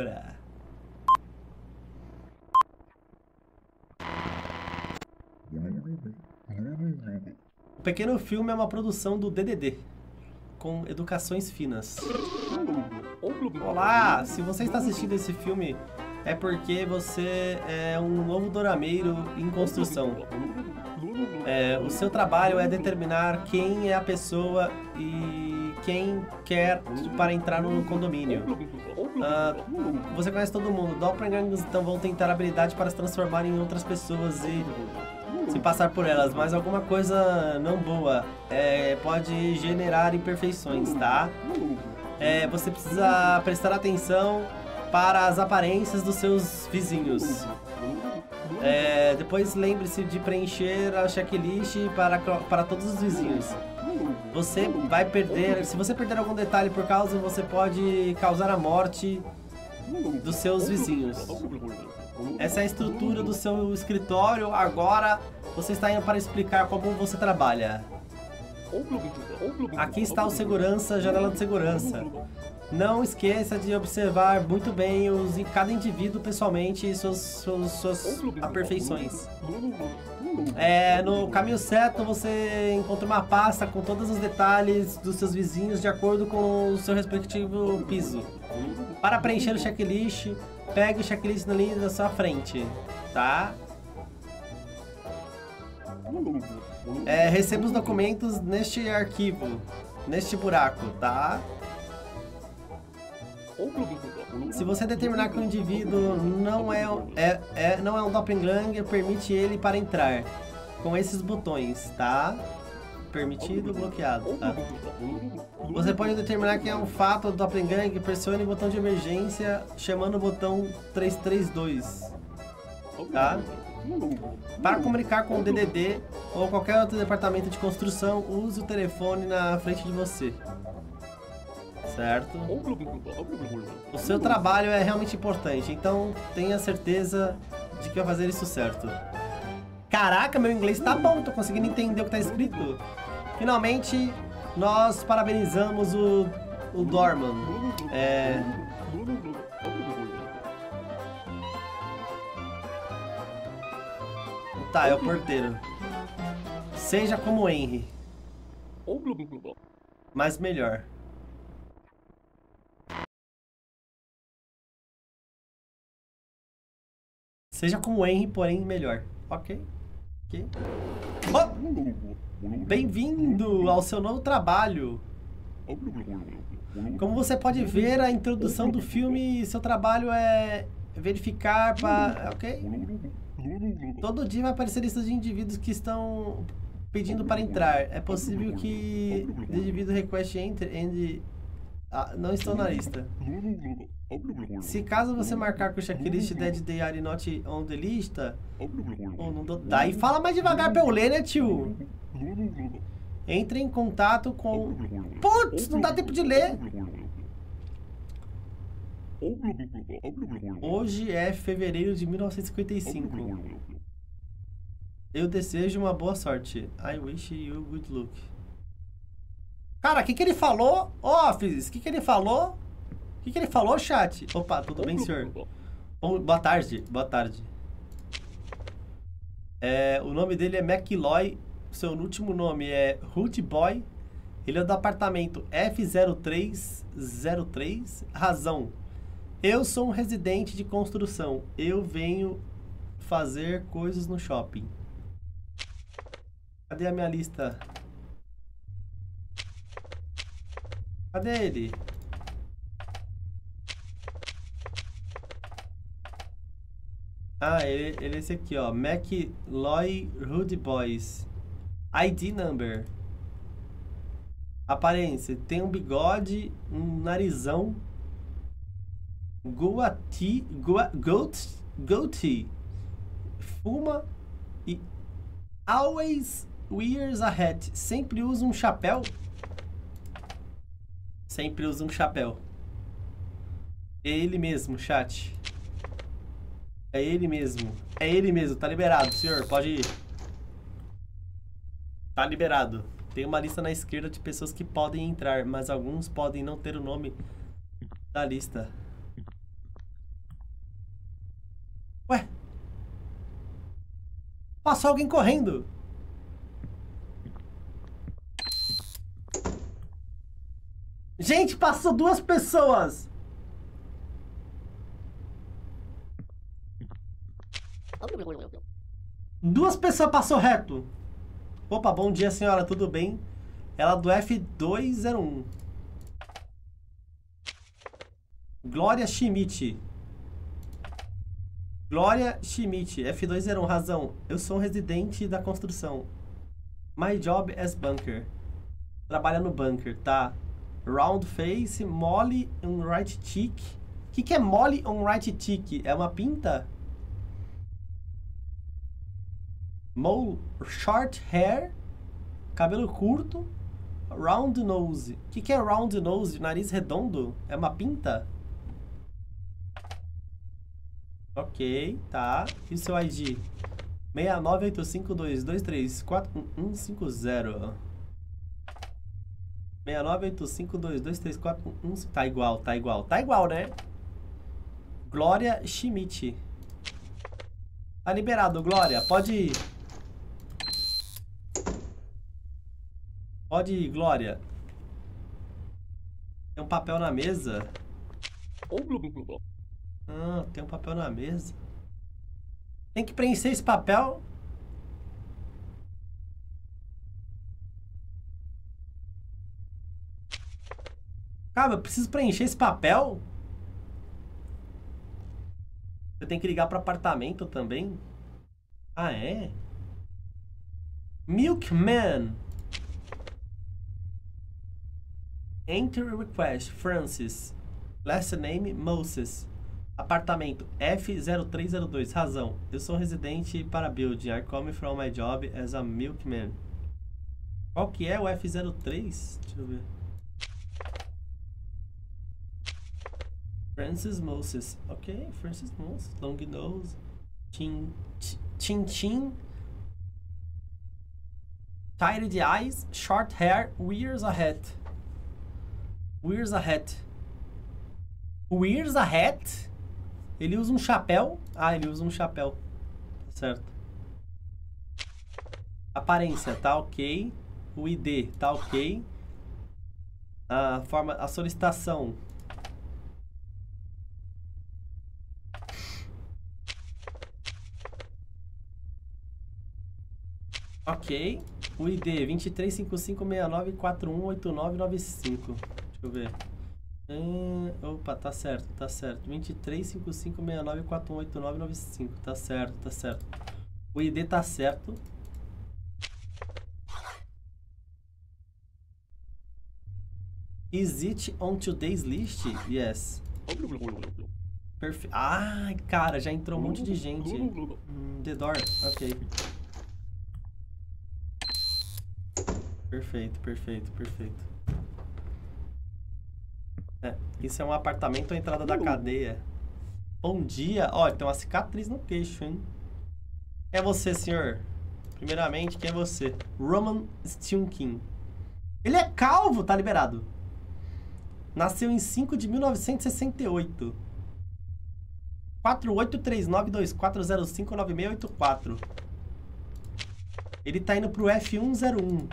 Pra. O Pequeno Filme é uma produção do DDD, com educações finas. Olá! Se você está assistindo esse filme, é porque você é um novo dorameiro em construção. É, o seu trabalho é determinar quem é a pessoa e quem quer para entrar no condomínio. Ah, você conhece todo mundo. Doppelgangers então vão tentar habilidade para se transformar em outras pessoas e se passar por elas, mas alguma coisa não boa é, pode generar imperfeições, tá? É, você precisa prestar atenção para as aparências dos seus vizinhos. É, depois lembre-se de preencher a checklist para, para todos os vizinhos. Você vai perder. Se você perder algum detalhe por causa, você pode causar a morte dos seus vizinhos. Essa é a estrutura do seu escritório. Agora você está indo para explicar como você trabalha. Aqui está o segurança, janela de segurança. Não esqueça de observar muito bem os, cada indivíduo pessoalmente e suas, suas, suas aperfeições. É, no caminho certo você encontra uma pasta com todos os detalhes dos seus vizinhos de acordo com o seu respectivo piso. Para preencher o checklist, pegue o checklist na linha da sua frente, tá? É, receba os documentos neste arquivo, neste buraco, tá? Se você determinar que o indivíduo não é, é, é, não é um doppelganger, permite ele para entrar. Com esses botões, tá? Permitido, bloqueado, tá? Você pode determinar que é um fato do doppelganger, pressione o botão de emergência chamando o botão 332, tá? Para comunicar com o DDD ou qualquer outro departamento de construção, use o telefone na frente de você. Certo? O seu trabalho é realmente importante, então tenha certeza de que vai fazer isso certo. Caraca, meu inglês tá bom, tô conseguindo entender o que tá escrito. Finalmente, nós parabenizamos o, o Dorman. É... Tá, é o porteiro. Seja como Henry. Mas melhor. Seja como Henry, porém melhor. Ok. Ok. Oh! Bem-vindo ao seu novo trabalho. Como você pode ver, a introdução do filme, seu trabalho é verificar para... Ok? Todo dia vai aparecer listas de indivíduos que estão pedindo para entrar. É possível que o indivíduo request entre, entre ah, não estão na lista. Se caso você marcar com o checklist Dead Day Are Not on the lista, ou não do... daí fala mais devagar pra eu ler, né, tio? Entre em contato com... Putz, não dá tempo de ler! Hoje é fevereiro de 1955. Eu desejo uma boa sorte. I wish you good luck. Cara, o que, que ele falou? Office, o que, que ele falou? O que, que ele falou, chat? Opa, tudo bem, senhor? Bom, boa tarde, boa tarde. É, o nome dele é McLoy. Seu último nome é Root Boy. Ele é do apartamento F0303. Razão. Eu sou um residente de construção. Eu venho fazer coisas no shopping. Cadê a minha lista? Cadê ele? Ah, ele, ele é esse aqui, ó. McLoy Rude Boys. ID number. Aparência. Tem um bigode, um narizão. Goatee. Goat, goatee. Fuma e always wears a hat. Sempre usa um chapéu sempre usa um chapéu. É ele mesmo, chat. É ele mesmo. É ele mesmo. Tá liberado, senhor. Pode ir. Tá liberado. Tem uma lista na esquerda de pessoas que podem entrar, mas alguns podem não ter o nome da lista. Ué? Passou alguém correndo! Gente, passou duas pessoas! Duas pessoas passou reto. Opa, bom dia, senhora. Tudo bem? Ela do F201. Glória Schmidt. Glória Schmidt, F201, razão. Eu sou um residente da construção. My job as bunker. Trabalha no bunker, tá? Round face, mole on right cheek. O que, que é mole on right cheek? É uma pinta? Mole, short hair, cabelo curto, round nose. O que, que é round nose? Nariz redondo? É uma pinta? Ok, tá. E seu ID? 69852234150. 698522341. Tá igual, tá igual. Tá igual, né? Glória Schmidt. Tá liberado, Glória. Pode ir. Pode ir, Glória. Tem um papel na mesa. Ah, tem um papel na mesa. Tem que preencher esse papel. Cara, eu preciso preencher esse papel. Eu tenho que ligar para apartamento também. Ah, é? Milkman. Enter request. Francis. Last name Moses. Apartamento F0302. Razão. Eu sou residente para building. I come from my job as a milkman. Qual que é o F03? Deixa eu ver. Francis Moses. Ok, Francis Moses. Long nose. Chin chin. chin. Tired eyes. Short hair. Wears a hat. Wears a hat. Wears a hat? Ele usa um chapéu. Ah, ele usa um chapéu. Tá certo. Aparência, tá ok. O ID, tá ok. A forma, a solicitação. Ok. O ID 235569418995. Deixa eu ver. Hum, opa, tá certo, tá certo. 235569418995. Tá certo, tá certo. O ID tá certo. Is it on today's list? Yes. Perfeito. Ai, cara, já entrou um monte de gente. Hum, the door, ok. Perfeito, perfeito, perfeito. É, isso é um apartamento ou entrada da cadeia. Bom dia. Olha, tem uma cicatriz no queixo, hein? Quem é você, senhor? Primeiramente, quem é você? Roman Stunkin. Ele é calvo, tá liberado. Nasceu em 5 de 1968. 483924059684. Ele tá indo pro F101.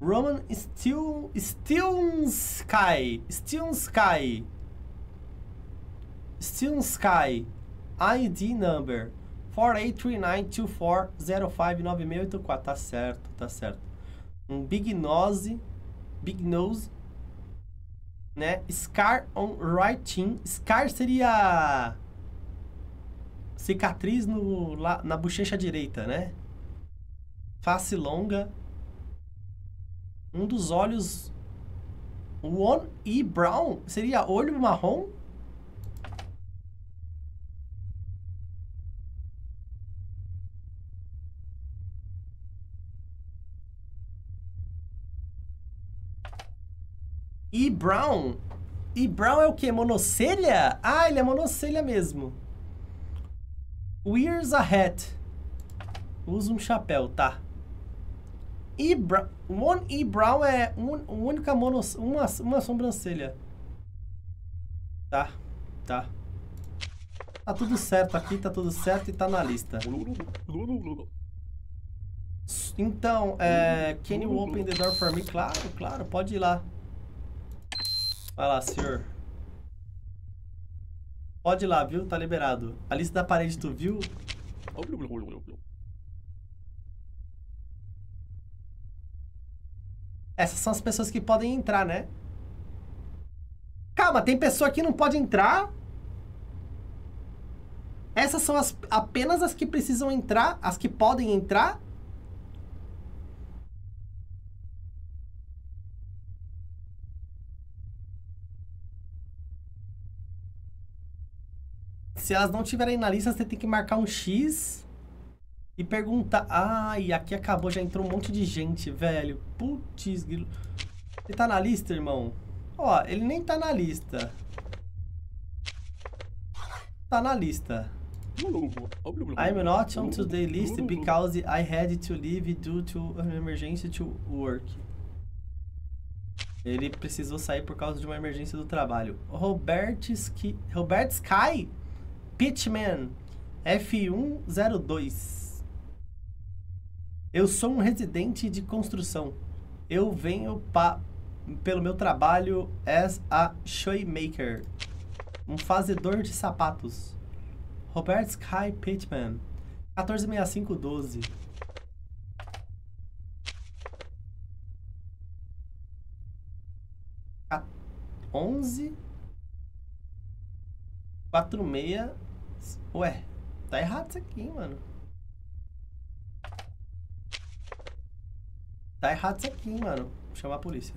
Roman Still Sky Still Sky ID number 483924059684 Tá certo, tá certo Um Big Nose Big Nose Né? Scar on chin Scar seria cicatriz no, lá, na bochecha direita, né? Face longa um dos olhos. One E Brown? Seria olho marrom? E Brown? E Brown é o que? Monocelha? Ah, ele é monocelha mesmo. Wears a hat. Usa um chapéu, tá. E One E Brown é un, única mono, uma, uma sobrancelha. Tá, tá. Tá tudo certo aqui, tá tudo certo e tá na lista. Então, é, can you open the door for me? Claro, claro, pode ir lá. Vai lá, senhor. Pode ir lá, viu? Tá liberado. A lista da parede, tu viu? Essas são as pessoas que podem entrar, né? Calma, tem pessoa que não pode entrar? Essas são as, apenas as que precisam entrar, as que podem entrar? Se elas não estiverem na lista, você tem que marcar um X e perguntar. Ai, aqui acabou, já entrou um monte de gente, velho. Putz, grilo. Ele tá na lista, irmão? Ó, ele nem tá na lista. Tá na lista. I'm not on today's list because I had to leave due to an emergency to work. Ele precisou sair por causa de uma emergência do trabalho. Robert, Ski... Robert Sky Pitman F102. Eu sou um residente de construção. Eu venho pa pelo meu trabalho as a shoemaker, um fazedor de sapatos. Robert Sky Pitman, 146512. Onze quatro meia Ué, tá errado isso aqui, mano. Tá errado isso aqui, mano. Vou chamar a polícia.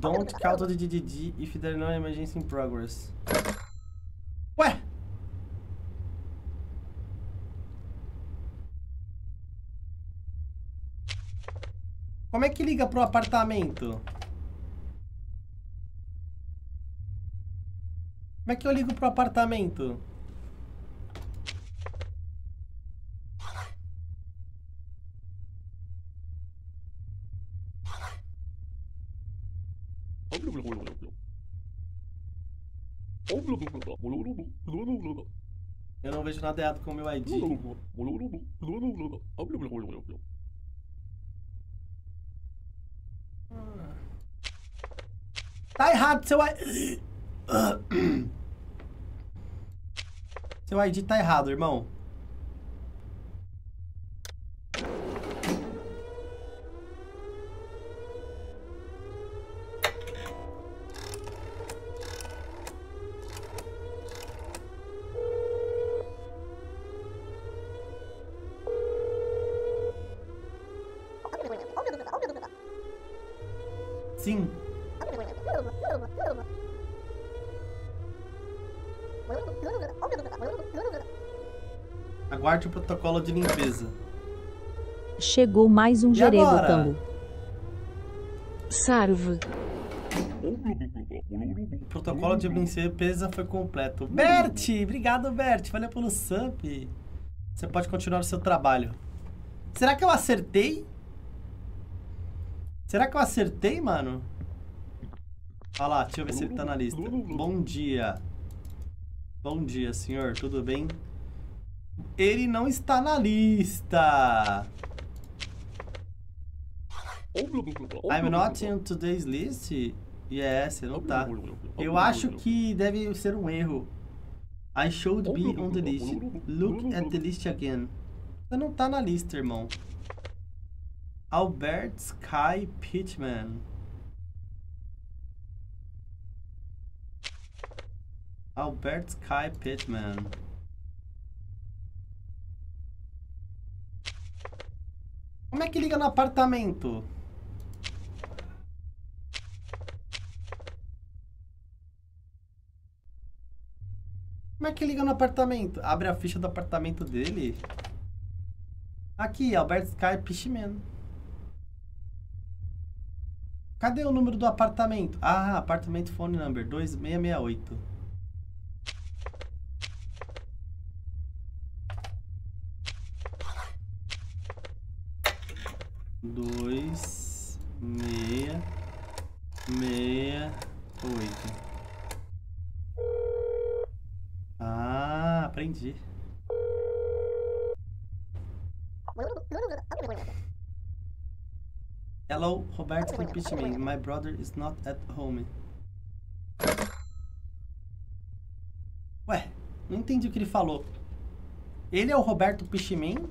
Don't count the DDD if there is no emergency in progress. Ué! Como é que liga pro apartamento? Como é que eu ligo pro apartamento? Eu não vejo nada errado com o meu ID. Tá errado, seu ID. Seu ID tá errado, irmão. Aguarde o protocolo de limpeza. Chegou mais um gerego tango. Salve. O protocolo de limpeza foi completo. Bert! Obrigado, Bert. Valeu pelo sub. Você pode continuar o seu trabalho. Será que eu acertei? Será que eu acertei, mano? Olha lá, deixa eu ver se ele tá na lista. Bom dia. Bom dia, senhor. Tudo bem? Ele não está na lista. I'm not in today's list. Yes, não tá. Eu acho que deve ser um erro. I should be on the list. Look at the list again. Você não tá na lista, irmão. Albert Sky Pittman. Albert Sky Pittman. Como é que liga no apartamento? Como é que liga no apartamento? Abre a ficha do apartamento dele. Aqui, Albert Sky Fishman. Cadê o número do apartamento? Ah, apartamento phone number 2668. Dois, meia, meia, oito. Ah, aprendi. Hello, Roberto me. My brother is not at home. Ué, não entendi o que ele falou. Ele é o Roberto Pichimen?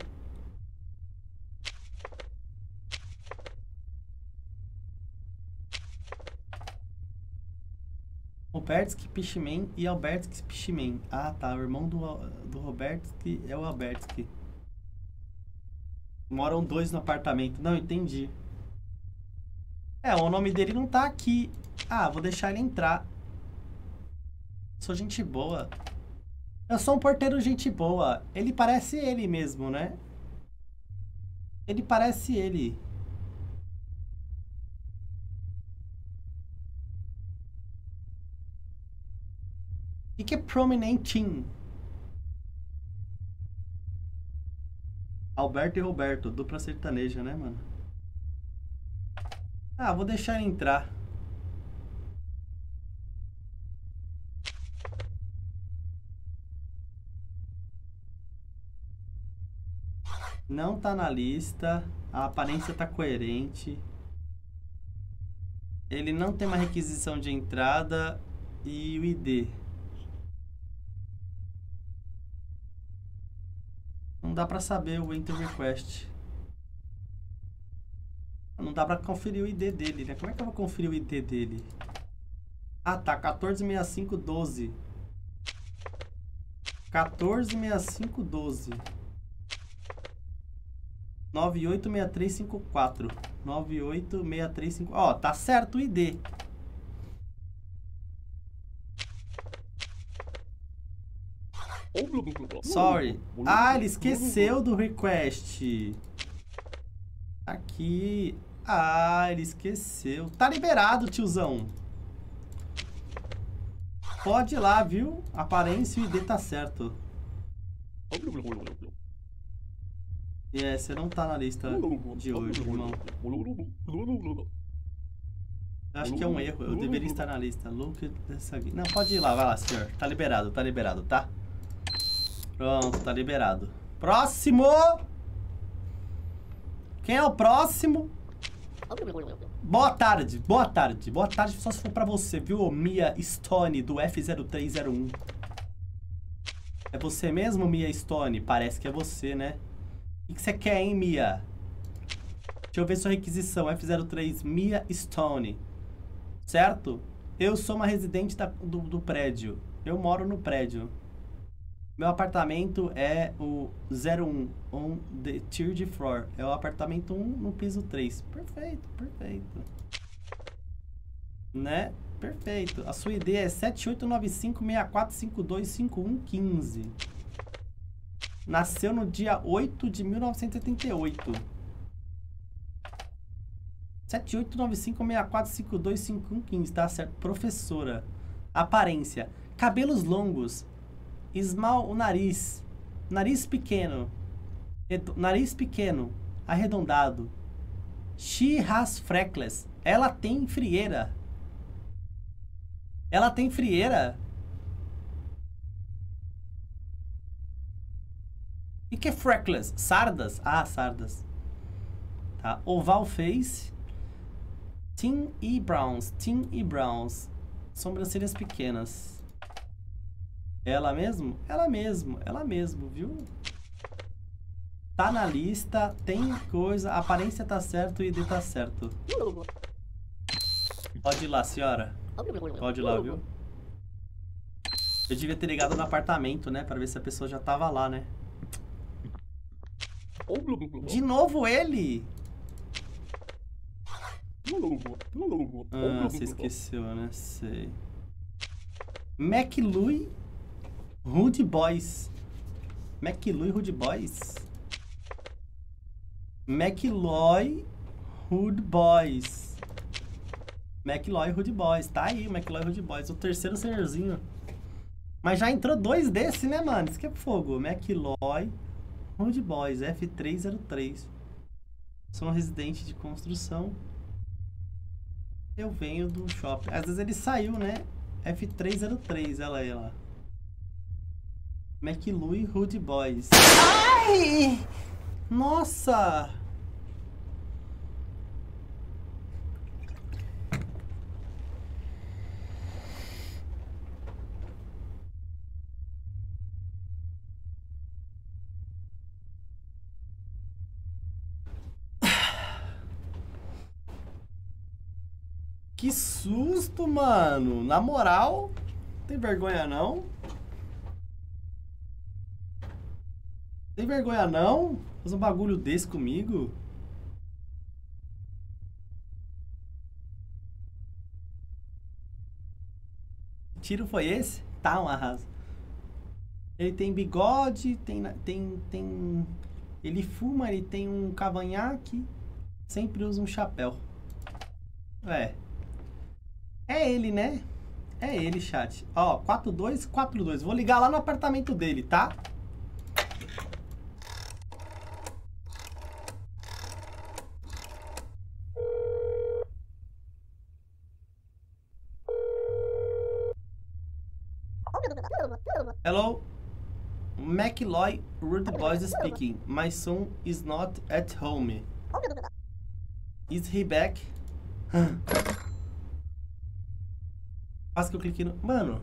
Robertsky Pichimen e Albertsky Pichimen. Ah, tá. O irmão do, do Robertsky é o Albertsky. Moram dois no apartamento. Não, entendi. É, o nome dele não tá aqui. Ah, vou deixar ele entrar. Sou gente boa. Eu sou um porteiro gente boa. Ele parece ele mesmo, né? Ele parece ele. O que é prominentinho? Alberto e Roberto, dupla sertaneja, né, mano? Ah, vou deixar entrar. Não tá na lista. A aparência tá coerente. Ele não tem uma requisição de entrada e o ID. Dá pra saber o Enter Request. Não dá pra conferir o ID dele, né? Como é que eu vou conferir o ID dele? Ah, tá. 146512. 146512. 986354. 986354. Ó, tá certo o ID. Sorry. Ah, ele esqueceu do request. Aqui. Ah, ele esqueceu. Tá liberado, tiozão. Pode ir lá, viu? Aparência e ID tá certo. E é, você não tá na lista de hoje, irmão. Acho que é um erro. Eu deveria estar na lista. Não, pode ir lá, vai lá, senhor. Tá liberado, tá liberado, tá? Pronto, tá liberado. Próximo! Quem é o próximo? Boa tarde, boa tarde. Boa tarde só se for pra você, viu? Mia Stone, do F0301. É você mesmo, Mia Stone? Parece que é você, né? O que você quer, hein, Mia? Deixa eu ver sua requisição. F03, Mia Stone. Certo? Eu sou uma residente da, do, do prédio. Eu moro no prédio. Meu apartamento é o 01, on the third floor. É o apartamento 1 no piso 3. Perfeito, perfeito. Né? Perfeito. A sua ID é 789564525115. Nasceu no dia 8 de 1978. 789564525115, tá certo? Professora. Aparência. Cabelos longos Small o nariz. Nariz pequeno. Nariz pequeno. Arredondado. She has freckles. Ela tem frieira. Ela tem frieira? E que é freckles? Sardas? Ah, sardas. Tá. Oval face. Tim e browns. Tim e browns. Sobrancelhas pequenas. Ela mesmo? Ela mesmo, ela mesmo, viu? Tá na lista, tem coisa, a aparência tá certo e ID tá certo. Pode ir lá, senhora. Pode ir lá, viu? Eu devia ter ligado no apartamento, né? Pra ver se a pessoa já tava lá, né? De novo ele? Ah, você esqueceu, né? Sei. McLuey Rude Boys. McLuy Rude Boys. McLoy Rude Boys. McLoy Rude Boys. Tá aí, McLoy Rude Boys. O terceiro senhorzinho. Mas já entrou dois desse, né, mano? Isso que é fogo. McLoy Rude Boys, F303. Sou um residente de construção. Eu venho do shopping. Às vezes ele saiu, né? F303, ela aí, lá. McLuey Rude Boys. Ai! Nossa! Que susto, mano. Na moral, tem vergonha não? Tem vergonha não? Fazer um bagulho desse comigo? Que tiro foi esse? Tá um arraso. Ele tem bigode, tem, tem, tem... Ele fuma, ele tem um cavanhaque. Sempre usa um chapéu. É. É ele, né? É ele, chat. Ó, 4242. Vou ligar lá no apartamento dele, tá? McLoy Rude Boys speaking. My son is not at home. Is he back? Quase que eu cliquei no... Mano...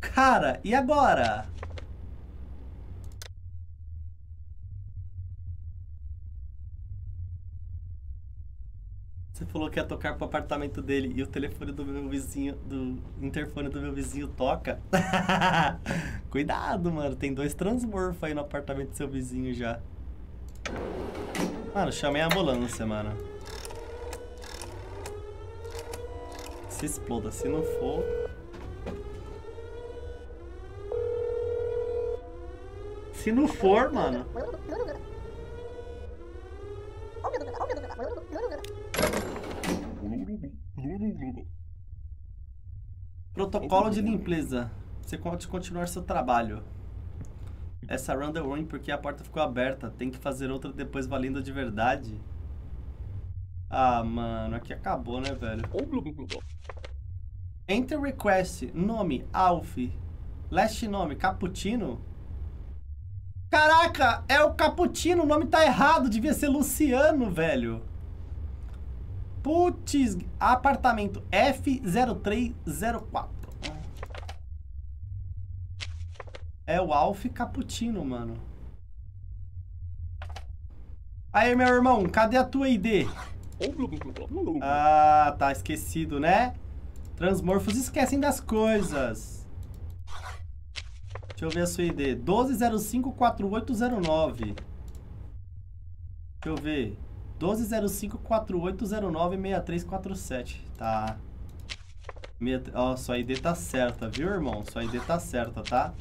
Cara, e agora? Falou que ia tocar pro apartamento dele e o telefone do meu vizinho, do interfone do meu vizinho toca. Cuidado, mano. Tem dois transmorfos aí no apartamento do seu vizinho já. Mano, chamei a ambulância, mano. Se exploda. Se não for... Se não for, mano... Protocolo de limpeza. Você pode continuar seu trabalho. Essa run deu ruim porque a porta ficou aberta. Tem que fazer outra depois valendo de verdade. Ah, mano. Aqui acabou, né, velho? Enter request. Nome, Alf. Last nome, Cappuccino. Caraca, é o Cappuccino. O nome tá errado. Devia ser Luciano, velho. Putz, apartamento F0304. É o Alf Cappuccino, mano. Aí, meu irmão, cadê a tua ID? Ah, tá esquecido, né? Transmorfos esquecem das coisas. Deixa eu ver a sua ID. 12054809. Deixa eu ver. 120548096347. Tá. Ó, sua ID tá certa, viu, irmão? Sua ID tá certa, tá?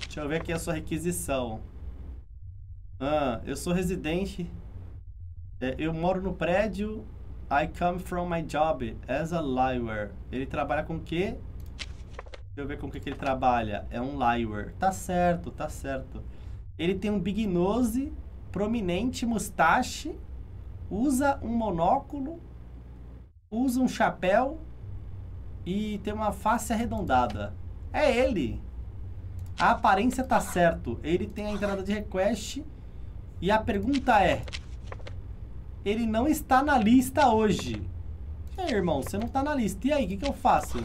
Deixa eu ver aqui a sua requisição. Ah, eu sou residente. É, eu moro no prédio. I come from my job as a liar. Ele trabalha com o quê? Deixa eu ver com o que, que ele trabalha. É um liar. Tá certo, tá certo. Ele tem um big nose, prominente mustache usa um monóculo, usa um chapéu e tem uma face arredondada. É ele. A aparência tá certo. Ele tem a entrada de request e a pergunta é: ele não está na lista hoje. E aí, irmão, você não está na lista. E aí, o que, que eu faço?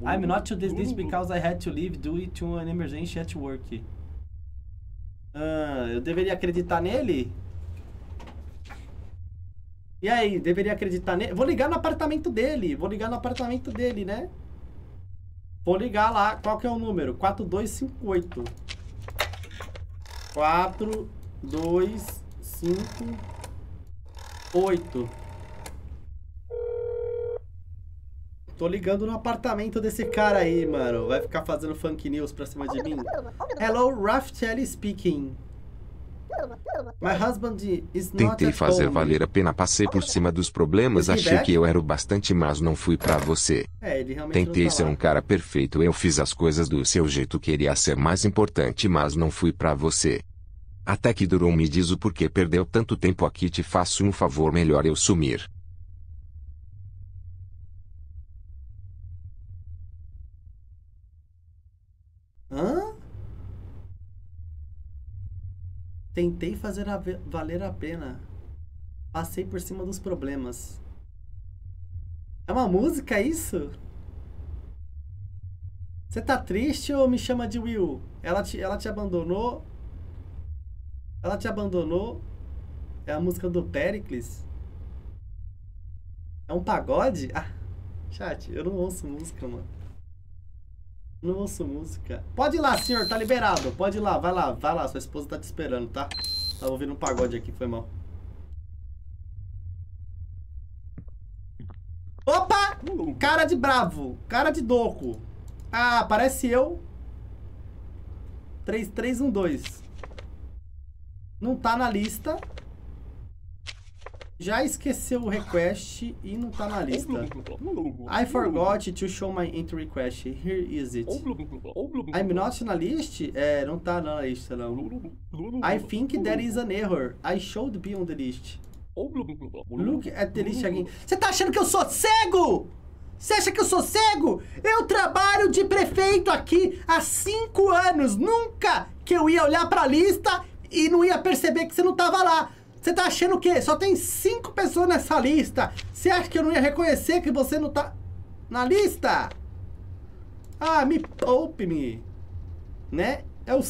I'm not to this list because I had to leave due to an emergency at work. Ah, eu deveria acreditar nele? E aí, deveria acreditar nele? Vou ligar no apartamento dele. Vou ligar no apartamento dele, né? Vou ligar lá. Qual que é o número? 4258. 4258. Tô ligando no apartamento desse cara aí, mano. Vai ficar fazendo funk news pra cima de mim? Hello, Raftelli speaking. My husband is not Tentei fazer home. valer a pena, passei por cima dos problemas, achei back? que eu era o bastante, mas não fui pra você. É, Tentei tá ser um cara perfeito, eu fiz as coisas do seu jeito, queria ser mais importante, mas não fui pra você. Até que durou, me diz o porquê perdeu tanto tempo aqui, te faço um favor, melhor eu sumir. Tentei fazer a valer a pena. Passei por cima dos problemas. É uma música isso? Você tá triste ou me chama de Will? Ela te, ela te abandonou? Ela te abandonou? É a música do Pericles? É um pagode? Ah, chat, eu não ouço música, mano. Não ouço música. Pode ir lá, senhor, tá liberado. Pode ir lá, vai lá, vai lá. Sua esposa tá te esperando, tá? Tava ouvindo um pagode aqui, foi mal. Opa! Cara de bravo, cara de doco. Ah, parece eu. 3312. Não tá na lista. Já esqueceu o request e não tá na lista. I forgot to show my entry request. Here is it. I'm not na list? É, não tá na lista não. I think there is an error. I should be on the list. Look at the list again. Você tá achando que eu sou cego? Você acha que eu sou cego? Eu trabalho de prefeito aqui há cinco anos. Nunca que eu ia olhar pra lista e não ia perceber que você não tava lá. Você tá achando o quê? Só tem cinco pessoas nessa lista. Você acha que eu não ia reconhecer que você não tá na lista? Ah, me poupe-me. Né? É o...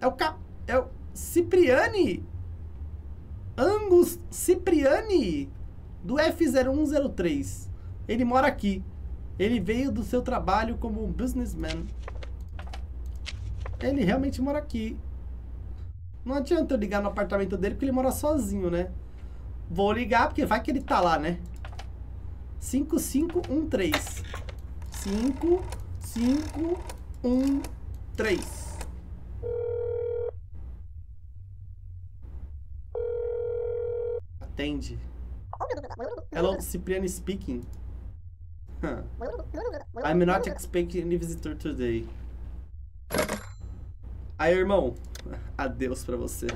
É o... É o Cipriani. Angus Cipriani. Do F0103. Ele mora aqui. Ele veio do seu trabalho como um businessman. Ele realmente mora aqui. Não adianta eu ligar no apartamento dele porque ele mora sozinho, né? Vou ligar porque vai que ele tá lá, né? 5513. 5513. Atende. Hello, Cipriani speaking. Huh. I'm not expecting any visitor today. Aí, irmão. Adeus pra você.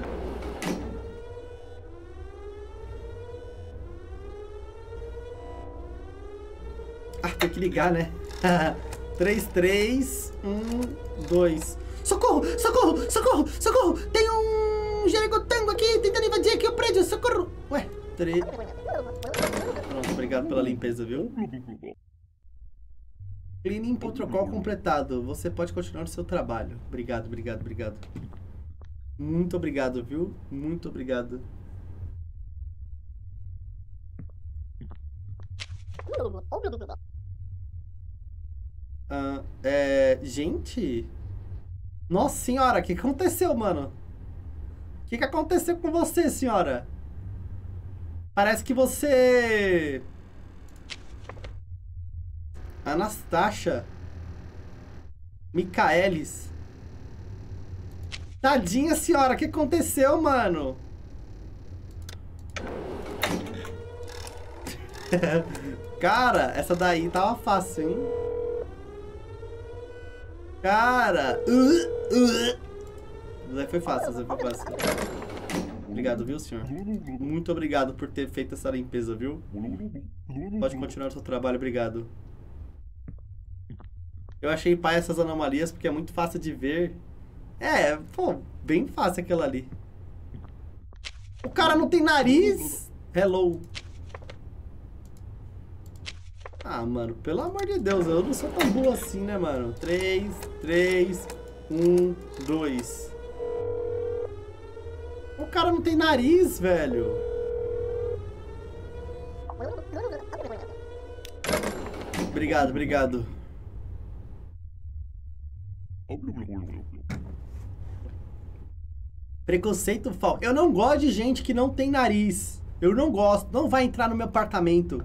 Ah, tem que ligar, né? 3, 3, 1, 2. Socorro! Socorro! Socorro! Socorro! Tem um jerigotango aqui tentando invadir aqui o prédio! Socorro! Ué, 3. Pronto, obrigado pela limpeza, viu? Cleaning protocol completado. Você pode continuar o seu trabalho. Obrigado, obrigado, obrigado. Muito obrigado, viu? Muito obrigado. Ah, é. Gente. Nossa senhora, o que aconteceu, mano? O que, que aconteceu com você, senhora? Parece que você. Anastasia. Micaelis. Tadinha senhora, o que aconteceu, mano? Cara, essa daí tava fácil, hein? Cara! Uh, uh. Daí foi fácil, essa foi fácil. Obrigado, viu, senhor? Muito obrigado por ter feito essa limpeza, viu? Pode continuar o seu trabalho, obrigado. Eu achei pai essas anomalias porque é muito fácil de ver. É, pô, bem fácil aquela ali. O cara não tem nariz? Hello. Ah, mano, pelo amor de Deus, eu não sou tão burro assim, né, mano? 3, 3, 1, 2. O cara não tem nariz, velho. Obrigado, obrigado. Preconceito falso. Eu não gosto de gente que não tem nariz. Eu não gosto. Não vai entrar no meu apartamento.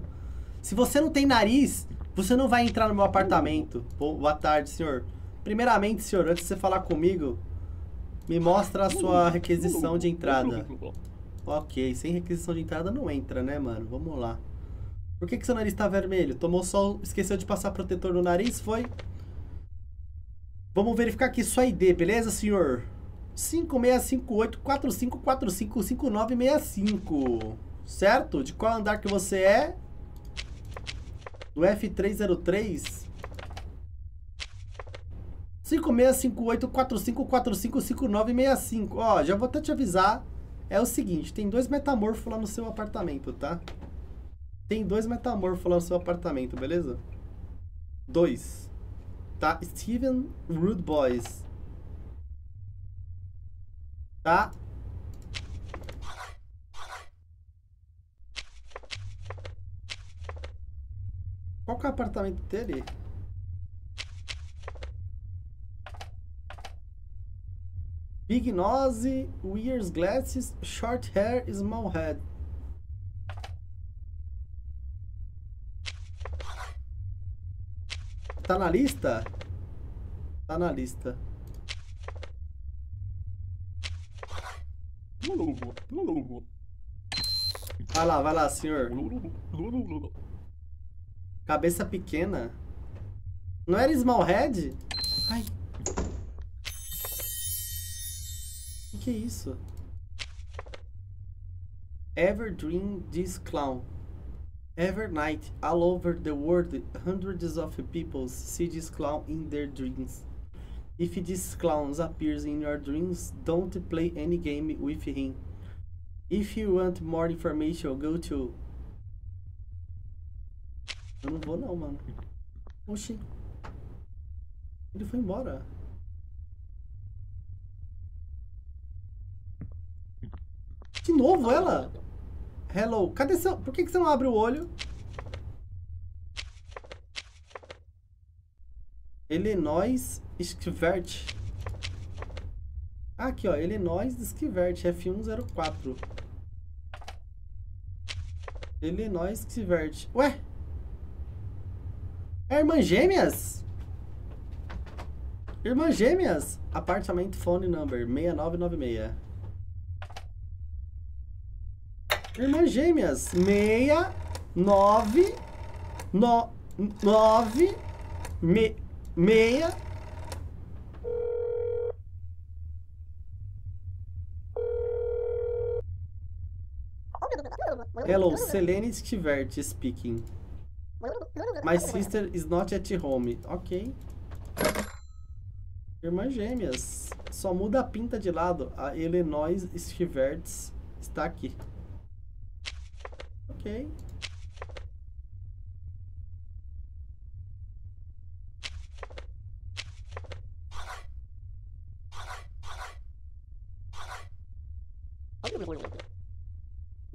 Se você não tem nariz, Você não vai entrar no meu apartamento. Boa tarde, senhor. Primeiramente, senhor, antes de você falar comigo, me mostra a sua requisição de entrada. Ok, sem requisição de entrada não entra, né, mano? Vamos lá. Por que, que seu nariz tá vermelho? Tomou sol, esqueceu de passar protetor no nariz, foi? Vamos verificar aqui sua ID, beleza, senhor? 5658-4545-5965. Certo? De qual andar que você é? Do F303? 5658-4545-5965. Ó, já vou até te avisar. É o seguinte, tem dois metamorfos lá no seu apartamento, tá? Tem dois metamorfos lá no seu apartamento, beleza? Dois. Tá? Steven Rude Boys. Tá? Qual que é o apartamento dele? Big nose, wears glasses, short hair, small head. Tá na lista? Tá na lista. Vai lá, vai lá, senhor. Cabeça pequena. Não era small head? Ai. O que é isso? Ever dream this clown? Every night, all over the world, hundreds of people see this clown in their dreams. If this clown appears in your dreams, don't play any game with him. If you want more information, go to... Eu não vou não, mano. Oxi. Ele foi embora. De novo ela? Hello. Cadê seu... Por que, que você não abre o olho? Illinois Skivert. Aqui, ó. Illinois Skivert. F104. Illinois Skivert. Ué? É irmã gêmeas? Irmã gêmeas? Apartamento phone number 6996. Irmãs gêmeas. 6, 9, 9, 6. Hello, Selene Stivert speaking. My sister is not at home. Ok. Irmãs gêmeas. Só muda a pinta de lado. A Illinois Stiverts está aqui. Ok.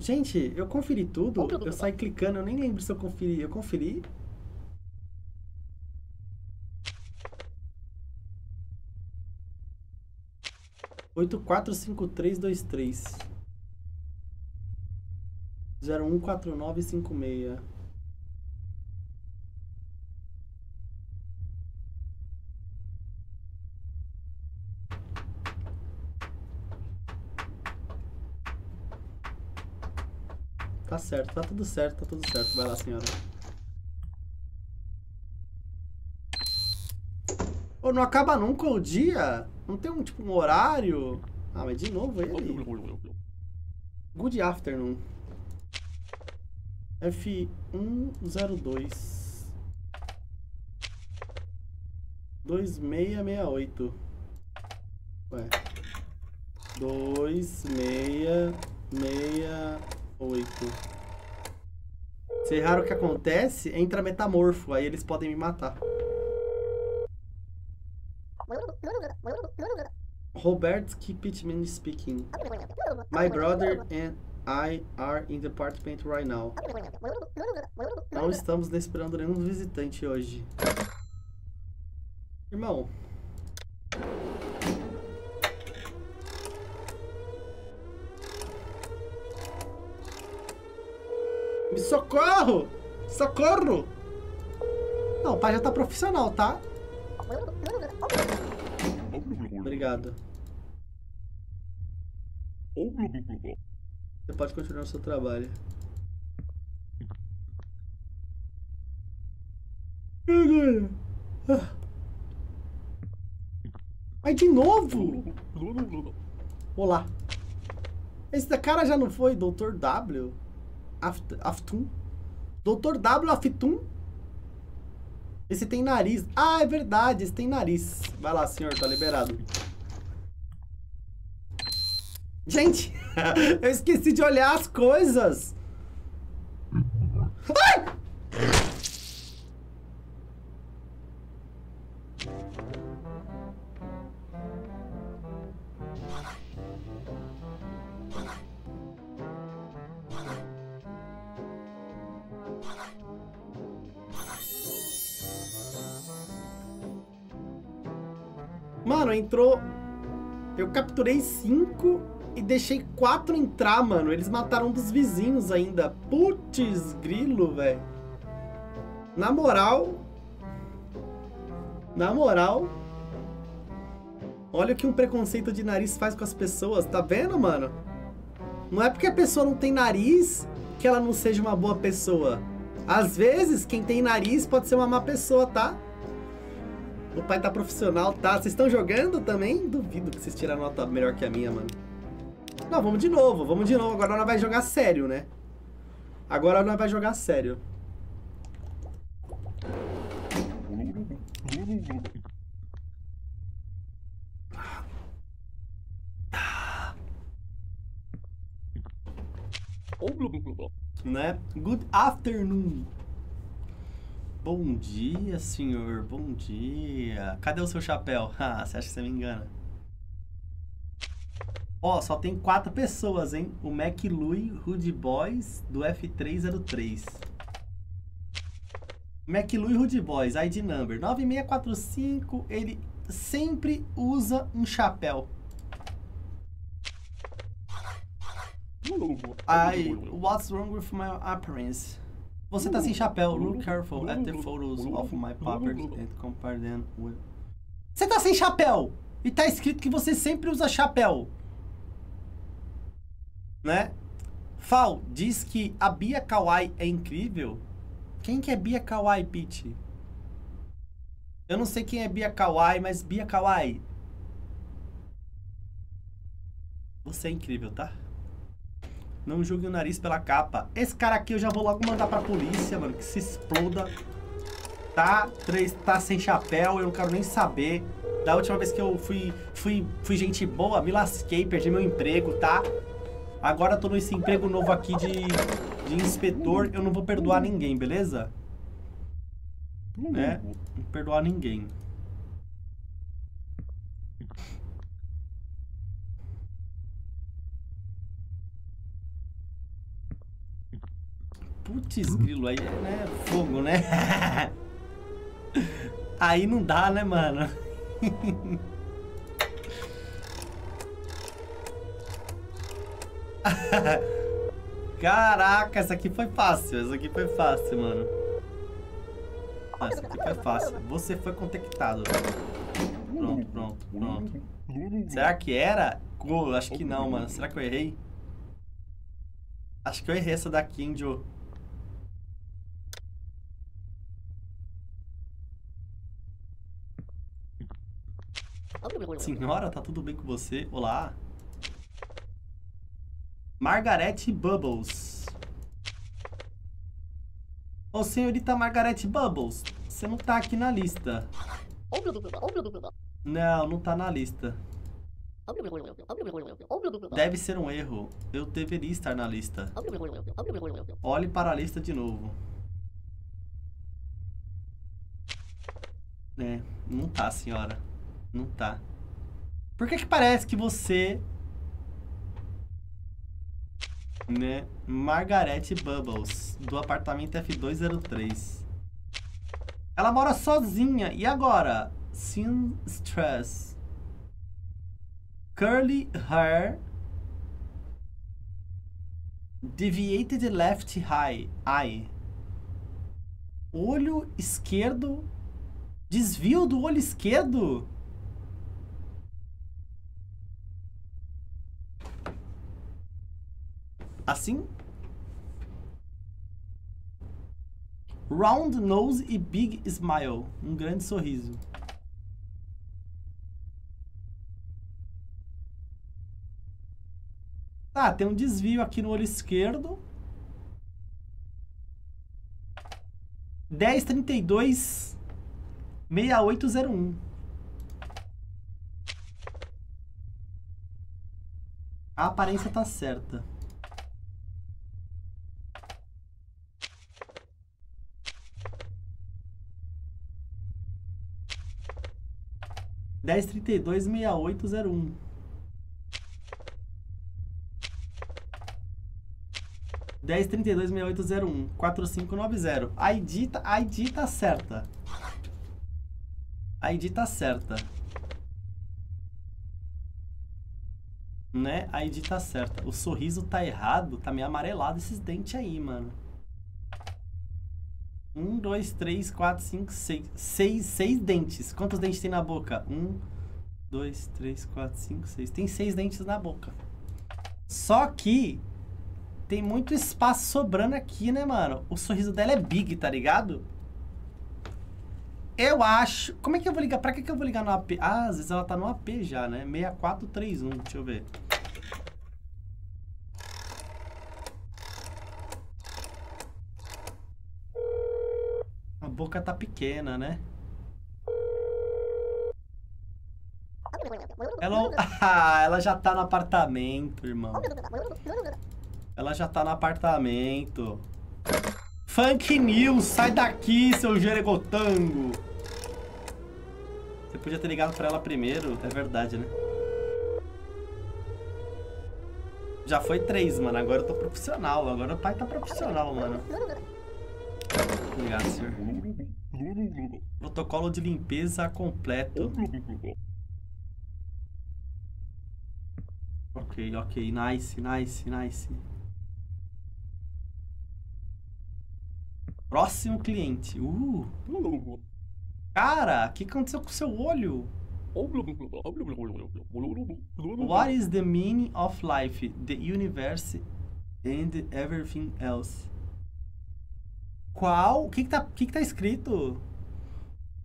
Gente, eu conferi tudo. Eu saí clicando, eu nem lembro se eu conferi. Eu conferi. Oito quatro cinco três dois três zero um quatro nove cinco meia certo, tá tudo certo, tá tudo certo. Vai lá, senhora. Ô, não acaba nunca o dia? Não tem um, tipo, um horário? Ah, mas de novo ele. Good afternoon. F102. 2668. Ué. 2668. 8. Se errar o que acontece, entra metamorfo, aí eles podem me matar. Robert Kipitman speaking. My brother and I are in the apartment right now. Não estamos esperando nenhum visitante hoje. Irmão, socorro! Socorro! Não, o pai já tá profissional, tá? Obrigado. Você pode continuar o seu trabalho. E agora? Ah. Mas de novo? Olá. Esse da cara já não foi Dr. W? Aft- Aftun? Dr. W Aftun? Esse tem nariz. Ah, é verdade, esse tem nariz. Vai lá, senhor, tá liberado. Gente, eu esqueci de olhar as coisas. Capturei cinco e deixei quatro entrar, mano. Eles mataram um dos vizinhos ainda. Putz, grilo, velho. Na moral. Na moral. Olha o que um preconceito de nariz faz com as pessoas, tá vendo, mano? Não é porque a pessoa não tem nariz que ela não seja uma boa pessoa. Às vezes, quem tem nariz pode ser uma má pessoa, tá? O pai tá profissional, tá? Vocês estão jogando também? Duvido que vocês tiraram nota melhor que a minha, mano. Não, vamos de novo, vamos de novo. Agora nós vai jogar sério, né? Agora nós vai jogar sério. Né? Good afternoon. Bom dia, senhor. Bom dia. Cadê o seu chapéu? Ah, você acha que você me engana? Ó, só tem quatro pessoas, hein? O McLuey Rude Boys do F303. McLuey Rude Boys, ID number 9645. Ele sempre usa um chapéu. I, what's wrong with my appearance? Você tá sem chapéu. Look careful at the photos of my puppets and compare them with... Você tá sem chapéu! E tá escrito que você sempre usa chapéu. Né? Fal diz que a Bia Kawaii é incrível. Quem que é Bia Kawaii, Pete? Eu não sei quem é Bia Kawaii, mas Bia Kawaii. Você é incrível, tá? Não julgue o nariz pela capa. Esse cara aqui eu já vou logo mandar pra polícia, mano. Que se exploda. Tá, três, tá sem chapéu, eu não quero nem saber. Da última vez que eu fui, fui, fui gente boa, me lasquei, perdi meu emprego, tá? Agora eu tô nesse emprego novo aqui de, de inspetor, eu não vou perdoar ninguém, beleza? Né? Não perdoar ninguém. Putz, grilo, aí é né, fogo, né? aí não dá, né, mano? Caraca, essa aqui foi fácil. Essa aqui foi fácil, mano. Ah, essa aqui foi fácil. Você foi contactado. Pronto, pronto, pronto. Será que era? Oh, acho que não, mano. Será que eu errei? Acho que eu errei essa daqui, hein, Joe. Senhora, tá tudo bem com você? Olá. Margarete Bubbles. Ô, senhorita Margarete Bubbles, você não tá aqui na lista. Não, não tá na lista. Deve ser um erro. Eu deveria estar na lista. Olhe para a lista de novo. É, não tá, senhora. Não tá. Por que que parece que você... Né? Margarete Bubbles, do apartamento F203. Ela mora sozinha. E agora? Sin Stress. Curly hair. Deviated left eye. Olho esquerdo. Desvio do olho esquerdo? Assim? Round nose e big smile. Um grande sorriso. Tá, tem um desvio aqui no olho esquerdo. 1032 6801. A aparência tá certa. Dez trinta e dois meia oito zero um. Dez trinta e dois meia oito zero um. Quatro cinco nove zero. A ID tá, tá certa. A ID tá certa. Né? A ID tá certa. O sorriso tá errado. Tá meio amarelado esses dentes aí, mano. Um, dois, três, quatro, cinco, seis. Seis, seis dentes. Quantos dentes tem na boca? Um, dois, três, quatro, cinco, seis. Tem seis dentes na boca. Só que tem muito espaço sobrando aqui, né, mano? O sorriso dela é big, tá ligado? Eu acho... Como é que eu vou ligar? Pra que, que eu vou ligar no AP? Ah, às vezes ela tá no AP já, né? 6431, deixa eu ver. A boca tá pequena, né? Ela, ah, ela já tá no apartamento, irmão. Ela já tá no apartamento. Funk News, sai daqui, seu jeregotango. Você podia ter ligado pra ela primeiro, é verdade, né? Já foi três, mano. Agora eu tô profissional. Agora o pai tá profissional, mano. Protocolo de limpeza completo. Ok, ok. Nice, nice, nice. Próximo cliente. Uh. Cara, o que aconteceu com seu olho? What is the meaning of life, the universe and everything else? Qual? O que que tá, que que tá escrito?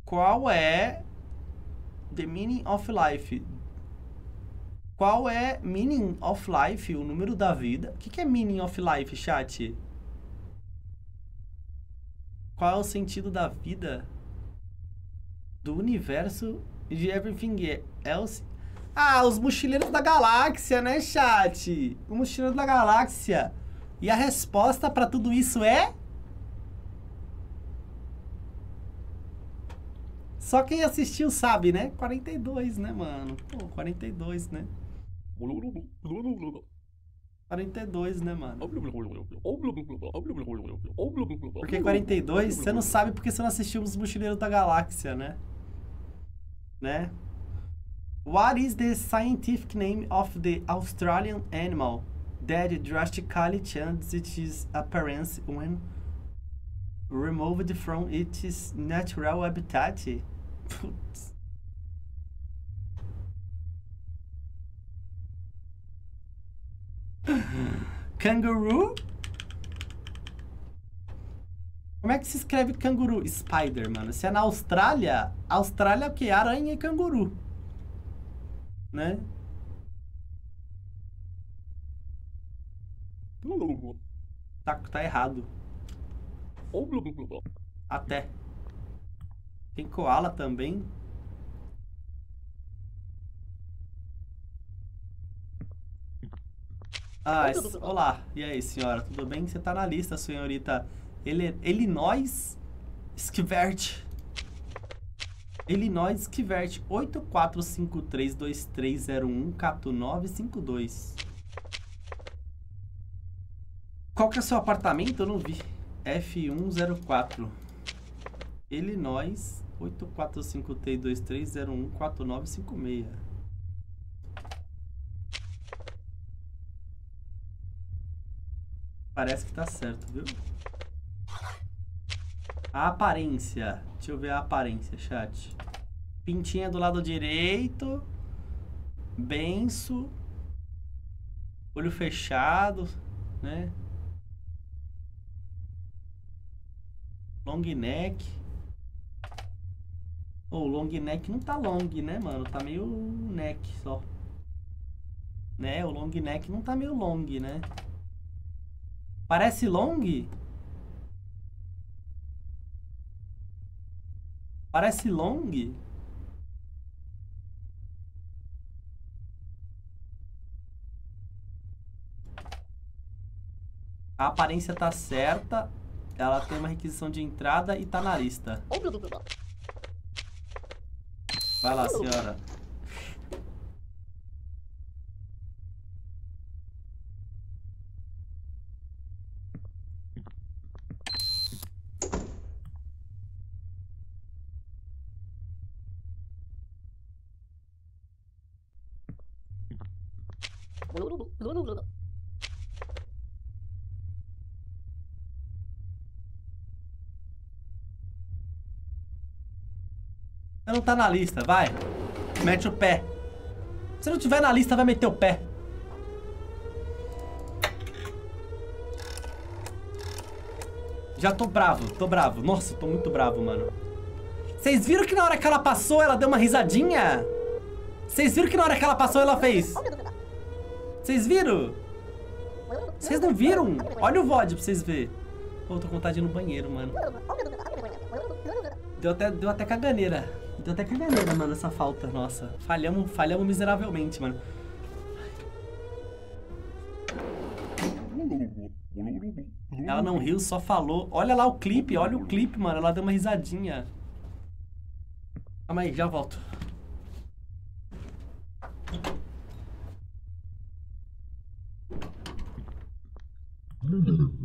Qual é the meaning of life? Qual é meaning of life, o número da vida? O que que é meaning of life, chat? Qual é o sentido da vida? Do universo de everything else? Ah, os mochileiros da galáxia, né, chat? O mochileiro da galáxia. E a resposta pra tudo isso é... Só quem assistiu sabe, né? 42, né, mano? Pô, 42, né? 42, né, mano? Porque 42, você não sabe porque você não assistiu os Mochileiros da Galáxia, né? Né? What is the scientific name of the Australian animal that drastically changes its appearance when removed from its natural habitat? Putz. Canguru? Como é que se escreve canguru? Spider, mano. Se é na Austrália, Austrália é o que? Aranha e canguru. Né? Tá, tá errado. Até. Tem koala também. Ah, es- olá. E aí, senhora? Tudo bem? Você tá na lista, senhorita Ele... Illinois Skivert. Illinois Skivert 845323014952. Qual que é o seu apartamento? Eu não vi. F104. Illinois 845323014956. Parece que tá certo, viu? A aparência. Deixa eu ver a aparência, chat. Pintinha do lado direito. Benço. Olho fechado, né? Long neck. O oh, long neck não tá long, né, mano? Tá meio neck só. Né? O long neck não tá meio long, né? Parece long? Parece long? A aparência tá certa. Ela tem uma requisição de entrada e tá na lista. Vai lá, senhora. Não tá na lista, vai. Mete o pé. Se não tiver na lista, vai meter o pé. Já tô bravo, tô bravo. Nossa, tô muito bravo, mano. Vocês viram que na hora que ela passou, ela deu uma risadinha? Vocês viram que na hora que ela passou, ela fez? Vocês viram? Vocês não viram? Olha o VOD pra vocês verem. Pô, tô com vontade de ir no banheiro, mano. Deu até, deu até caganeira. Deu até caganeira, mano, essa falta. Nossa, falhamos, falhamos miseravelmente, mano. Ela não riu, só falou. Olha lá o clipe, olha o clipe, mano. Ela deu uma risadinha. Calma aí, já volto. Hum.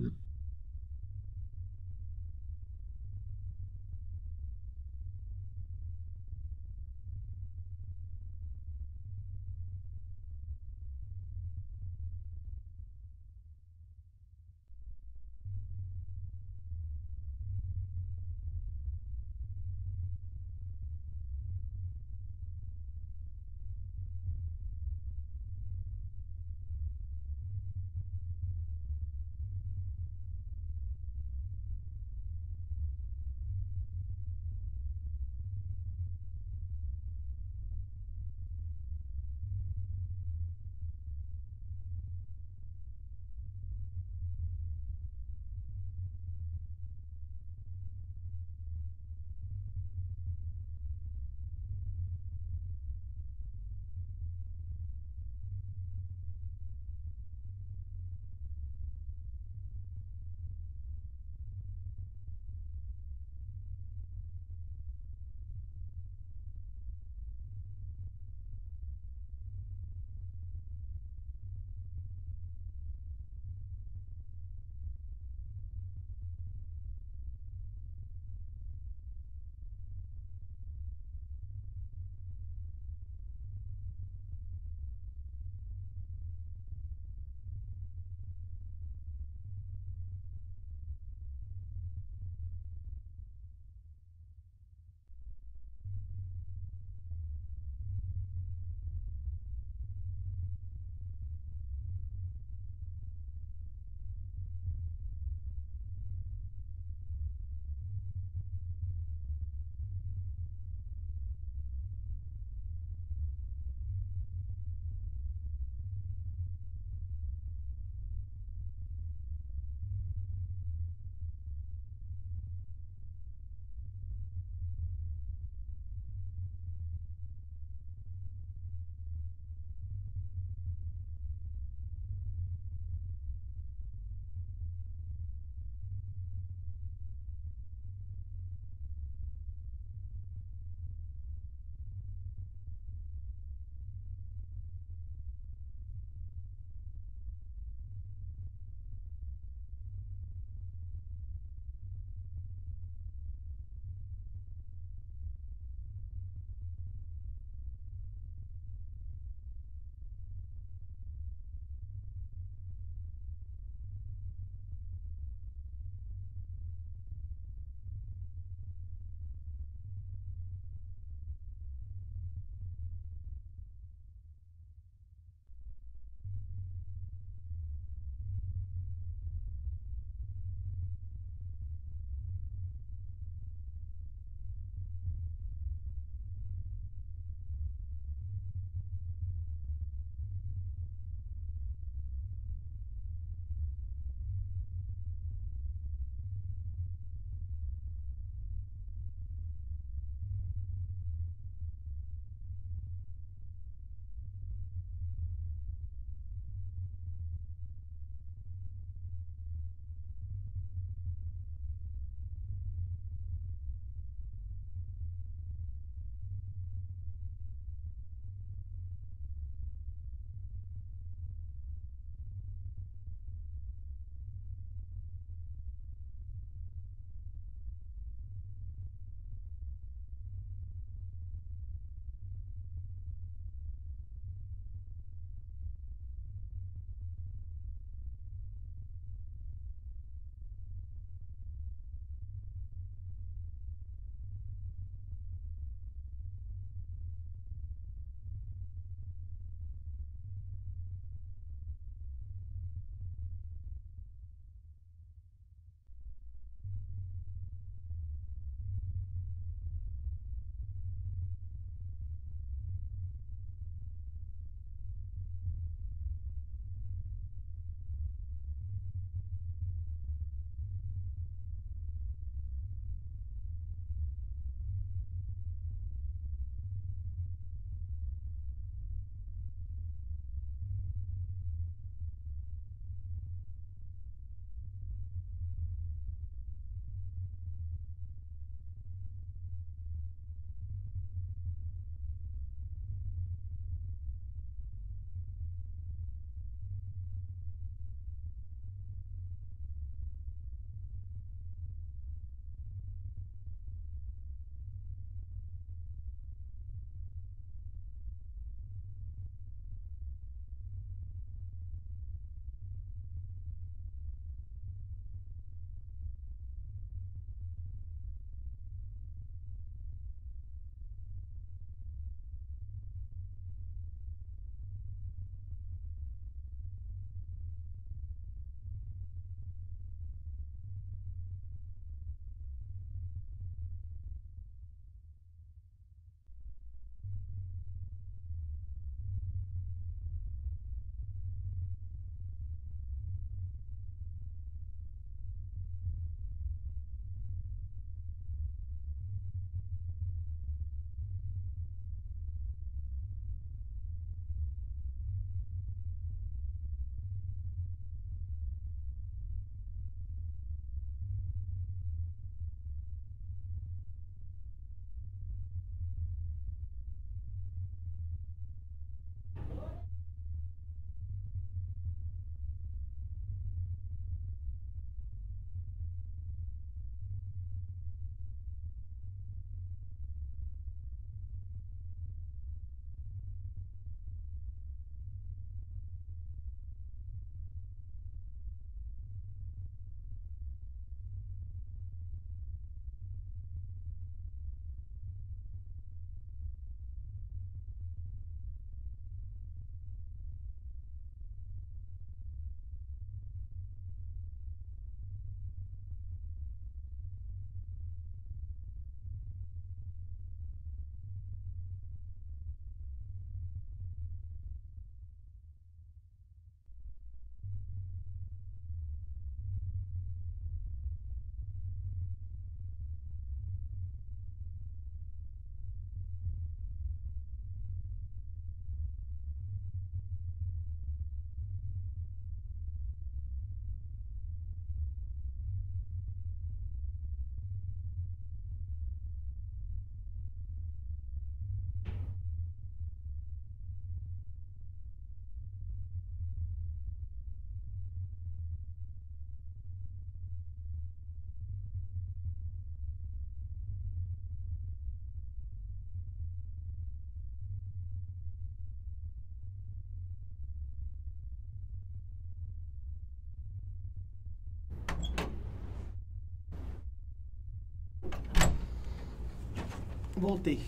Voltei.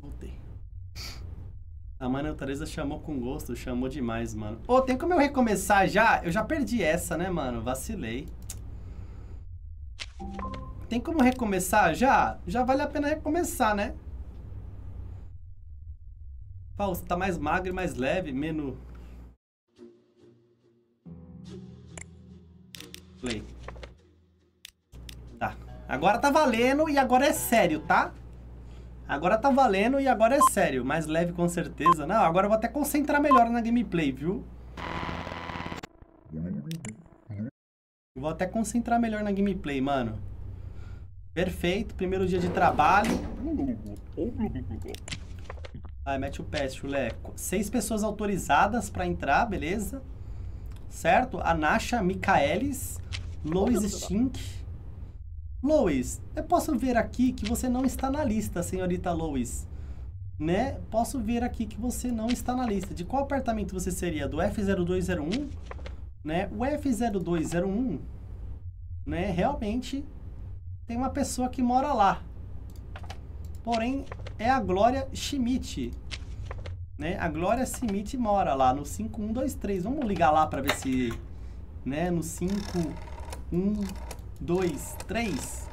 Voltei. A Mana Teresa chamou com gosto, chamou demais, mano. Ô, tem como eu recomeçar já? Eu já perdi essa, né, mano? Vacilei. Tem como recomeçar já? Já vale a pena recomeçar, né? Fausto, tá mais magro e mais leve, menu. Play. Tá. Agora tá valendo e agora é sério, tá? Agora tá valendo e agora é sério. Mais leve com certeza. Não, agora eu vou até concentrar melhor na gameplay, viu? Vou até concentrar melhor na gameplay, mano. Perfeito. Primeiro dia de trabalho. Vai, mete o pé, chulé. Seis pessoas autorizadas pra entrar, beleza? Certo? A Nasha Michaelis, Lois Stink. Lois, eu posso ver aqui que você não está na lista, senhorita Lois. Né? Posso ver aqui que você não está na lista. De qual apartamento você seria? Do F0201? Né? O F0201, né? Realmente tem uma pessoa que mora lá. Porém, é a Glória Schmidt. Né? A Glória Schmidt mora lá no 5123. Vamos ligar lá para ver se... Né? No 5123.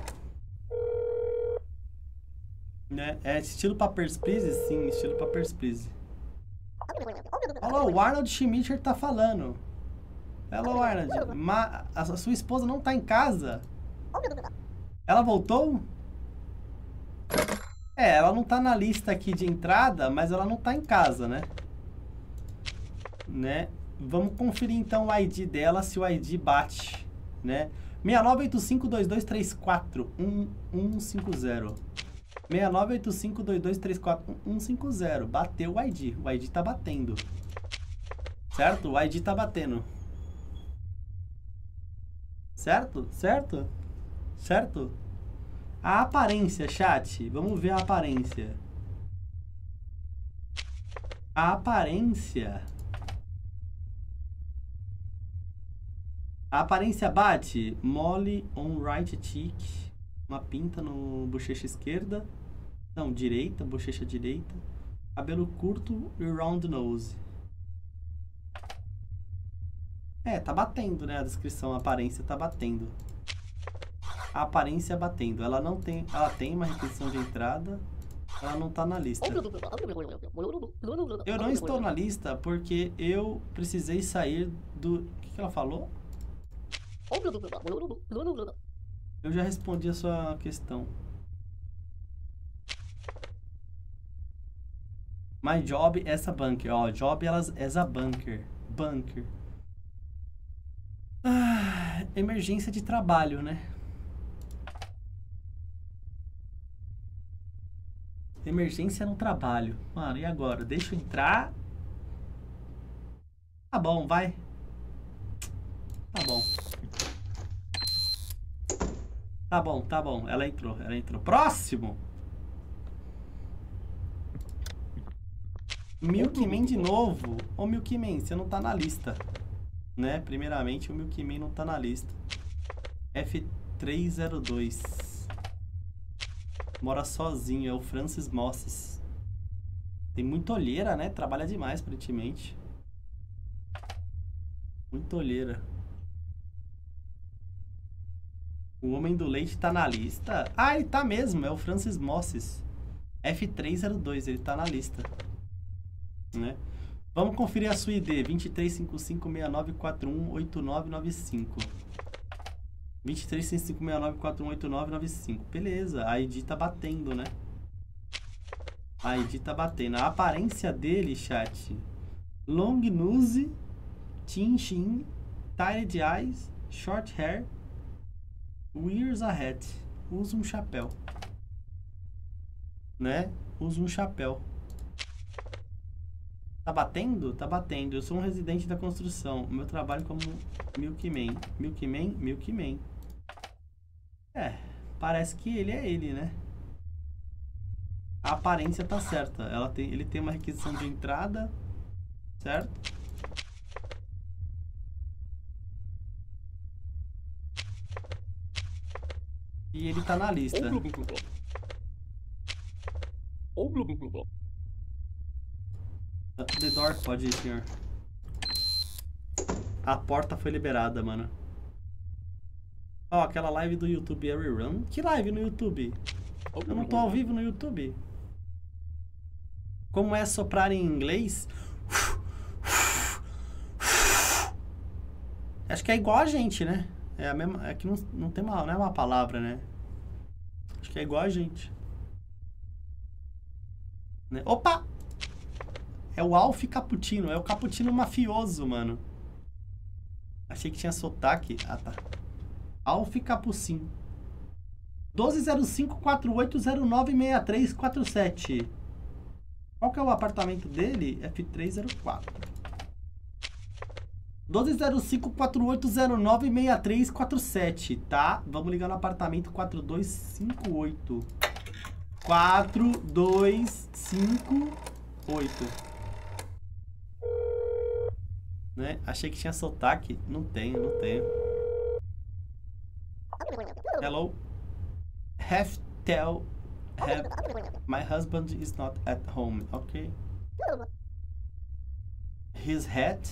Né? É estilo Papers, Please? Sim, estilo Papers, Please. Olha o Arnold Schmidt tá falando. Hello, Arnold. Ma a sua esposa não tá em casa? Ela voltou? É, ela não tá na lista aqui de entrada, mas ela não tá em casa, né? Né? Vamos conferir então o ID dela, se o ID bate, né? 698522341150. 698522341150. Bateu o ID. O ID tá batendo. Certo? O ID tá batendo. Certo? Certo? Certo? A aparência, chat. Vamos ver a aparência. A aparência. A aparência bate. Mole on right cheek. Uma pinta no bochecha esquerda. Não, direita, bochecha direita. Cabelo curto e round nose. É, tá batendo, né? A descrição, a aparência tá batendo a aparência batendo. Ela não tem, ela tem uma requisição de entrada, ela não tá na lista. Eu não estou na lista porque eu precisei sair do... O que, que ela falou? Eu já respondi a sua questão. My job is a bunker. Ó, job elas is a bunker. Bunker. Ah, emergência de trabalho, né? Emergência no trabalho. Mano, e agora? Deixa eu entrar? Tá bom, vai. Tá bom. Tá bom, tá bom. Ela entrou, ela entrou. Próximo! Milkman de novo. Ô, Milkman, você não tá na lista. Né? Primeiramente, o Milkman não tá na lista. F302. Mora sozinho, é o Francis Mosses. Tem muita olheira, né? Trabalha demais, aparentemente. Muita olheira. O Homem do Leite tá na lista? Ah, ele tá mesmo, é o Francis Mosses. F302, ele tá na lista. Né? Vamos conferir a sua ID, 235569418995. 236569418995. Beleza, a ID tá batendo, né? A ID tá batendo. A aparência dele, chat. Long nose, chin chin, tired eyes, short hair, wears a hat. Usa um chapéu. Né? Usa um chapéu. Tá batendo? Tá batendo. Eu sou um residente da construção. Meu trabalho como Milkman. Milkman? Milkman. É, parece que ele é ele, né? A aparência tá certa. Ela tem, ele tem uma requisição de entrada, certo? E ele tá na lista. The door, pode ir, senhor. A porta foi liberada, mano. Ó, oh, aquela live do YouTube é rerun. Que live no YouTube? Eu não tô ao vivo no YouTube. Como é soprar em inglês? Acho que é igual a gente, né? É a mesma. É que não, não tem uma, não é uma palavra, né? Acho que é igual a gente. Né? Opa! É o Alf Cappuccino, é o Cappuccino mafioso, mano. Achei que tinha sotaque. Ah, tá. Alf Capucin. 120548096347. Qual que é o apartamento dele? F304. 120548096347, tá? Vamos ligar no apartamento 4258. 4258. Né? Achei que tinha sotaque. Não tenho, não tenho. Hello? Have tell have my husband is not at home, okay? His hat?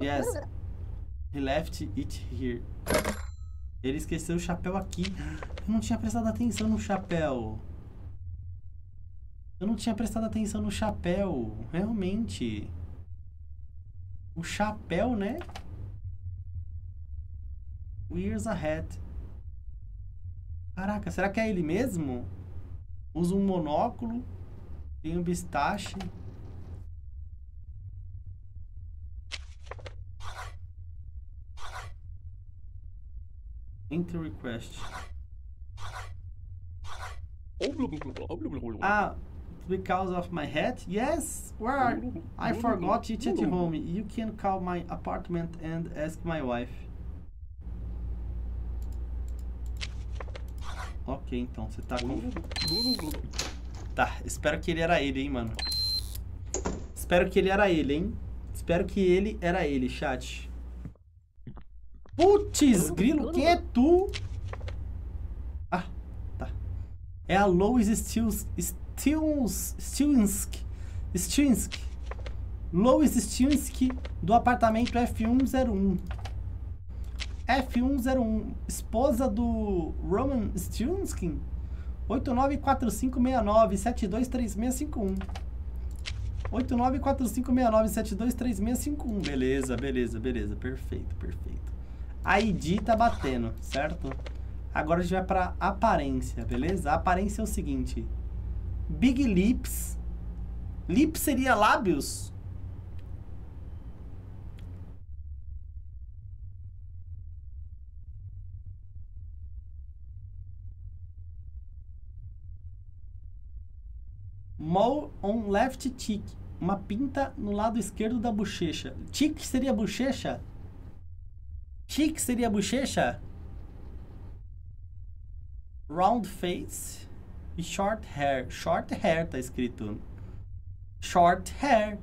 Yes. He left it here. Ele esqueceu o chapéu aqui. Eu não tinha prestado atenção no chapéu. Eu não tinha prestado atenção no chapéu. Realmente. O chapéu, né? Wears a hat. Caraca, será que é ele mesmo? Usa um monóculo. Tem um bistache. Enter request. Ah, because of my hat? Yes, where I forgot it at home. You can call my apartment and ask my wife. Ok, então você tá com... Tá, espero que ele era ele, hein, mano. Espero que ele era ele, hein. Espero que ele era ele, chat. Putz, grilo, quem é tu? Ah, tá. É a Lois Stils, Stilnsk. Stilnsk. Lois Stilnsk do apartamento F101. F101, esposa do Roman Stilnsk. 894569723651. 894569723651. Beleza, beleza, beleza. Perfeito, perfeito. A ID tá batendo, certo? Agora a gente vai pra aparência, beleza? A aparência é o seguinte. Big lips. Lips seria lábios? Mole on left cheek. Uma pinta no lado esquerdo da bochecha. Cheek seria bochecha? Cheek seria bochecha? Round face e short hair. Short hair tá escrito. Short hair.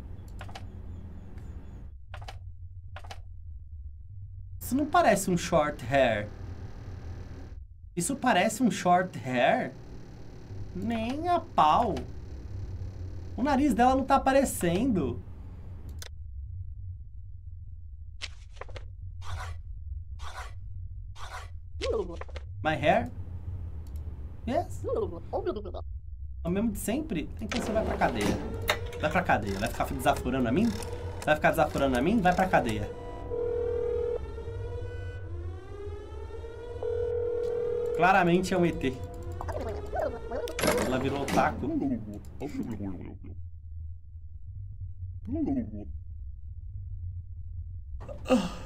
Isso não parece um short hair. Isso parece um short hair? Nem a pau. O nariz dela não tá aparecendo. My hair? Yes. É o mesmo de sempre? Então você vai pra cadeia. Vai pra cadeia. Vai ficar desaforando a mim? Vai ficar desaforando a mim? Vai pra cadeia. Claramente é um ET. Ela virou otaku. Ah.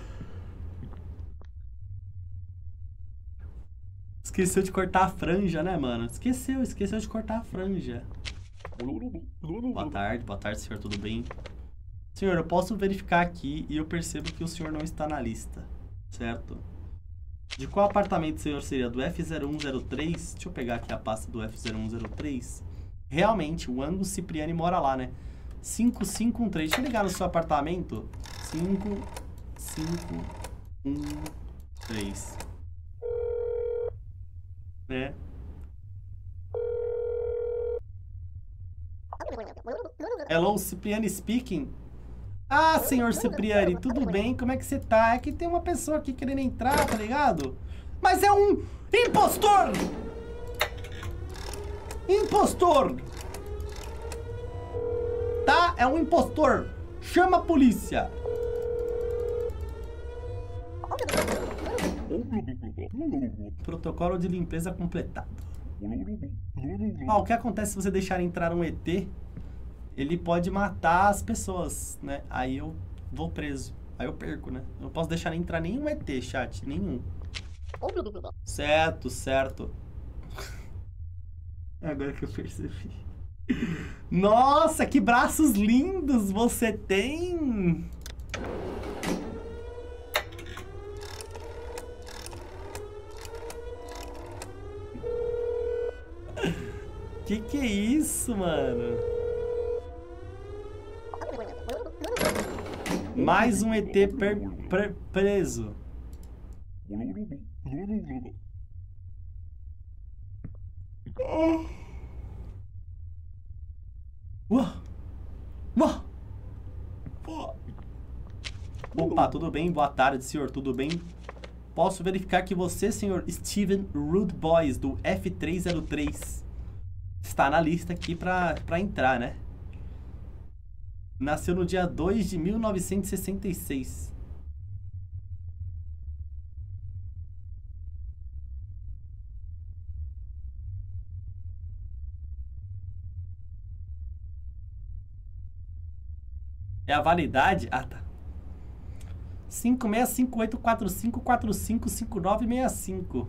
Esqueceu de cortar a franja, né, mano? Esqueceu, esqueceu de cortar a franja. Boa tarde, boa tarde, senhor, tudo bem? Senhor, eu posso verificar aqui e eu percebo que o senhor não está na lista, certo? De qual apartamento o senhor seria? Do F0103? Deixa eu pegar aqui a pasta do F0103. Realmente, o Angus Cipriani mora lá, né? 5513. Deixa eu ligar no seu apartamento. 5513. Né? Hello, Cipriani speaking. Ah, senhor Cipriani, tudo bem? Como é que você tá? É que tem uma pessoa aqui querendo entrar, tá ligado? Mas é um impostor! Impostor! Tá? É um impostor. Chama a polícia. Protocolo de limpeza completado. Ó, o que acontece se você deixar entrar um ET? Ele pode matar as pessoas, né? Aí eu vou preso. Aí eu perco, né? Eu não posso deixar entrar nenhum ET, chat. Nenhum. Certo, certo. Agora que eu percebi. Nossa, que braços lindos você tem! Que que é isso, mano? Mais um ET preso. Uau! Uau! Opa, tudo bem? Boa tarde, senhor. Tudo bem? Posso verificar que você, senhor Steven Rude Boys, do F303, está na lista aqui pra entrar, né? Nasceu no dia 2 de 1966. É a validade? Ah, tá. 565845455965.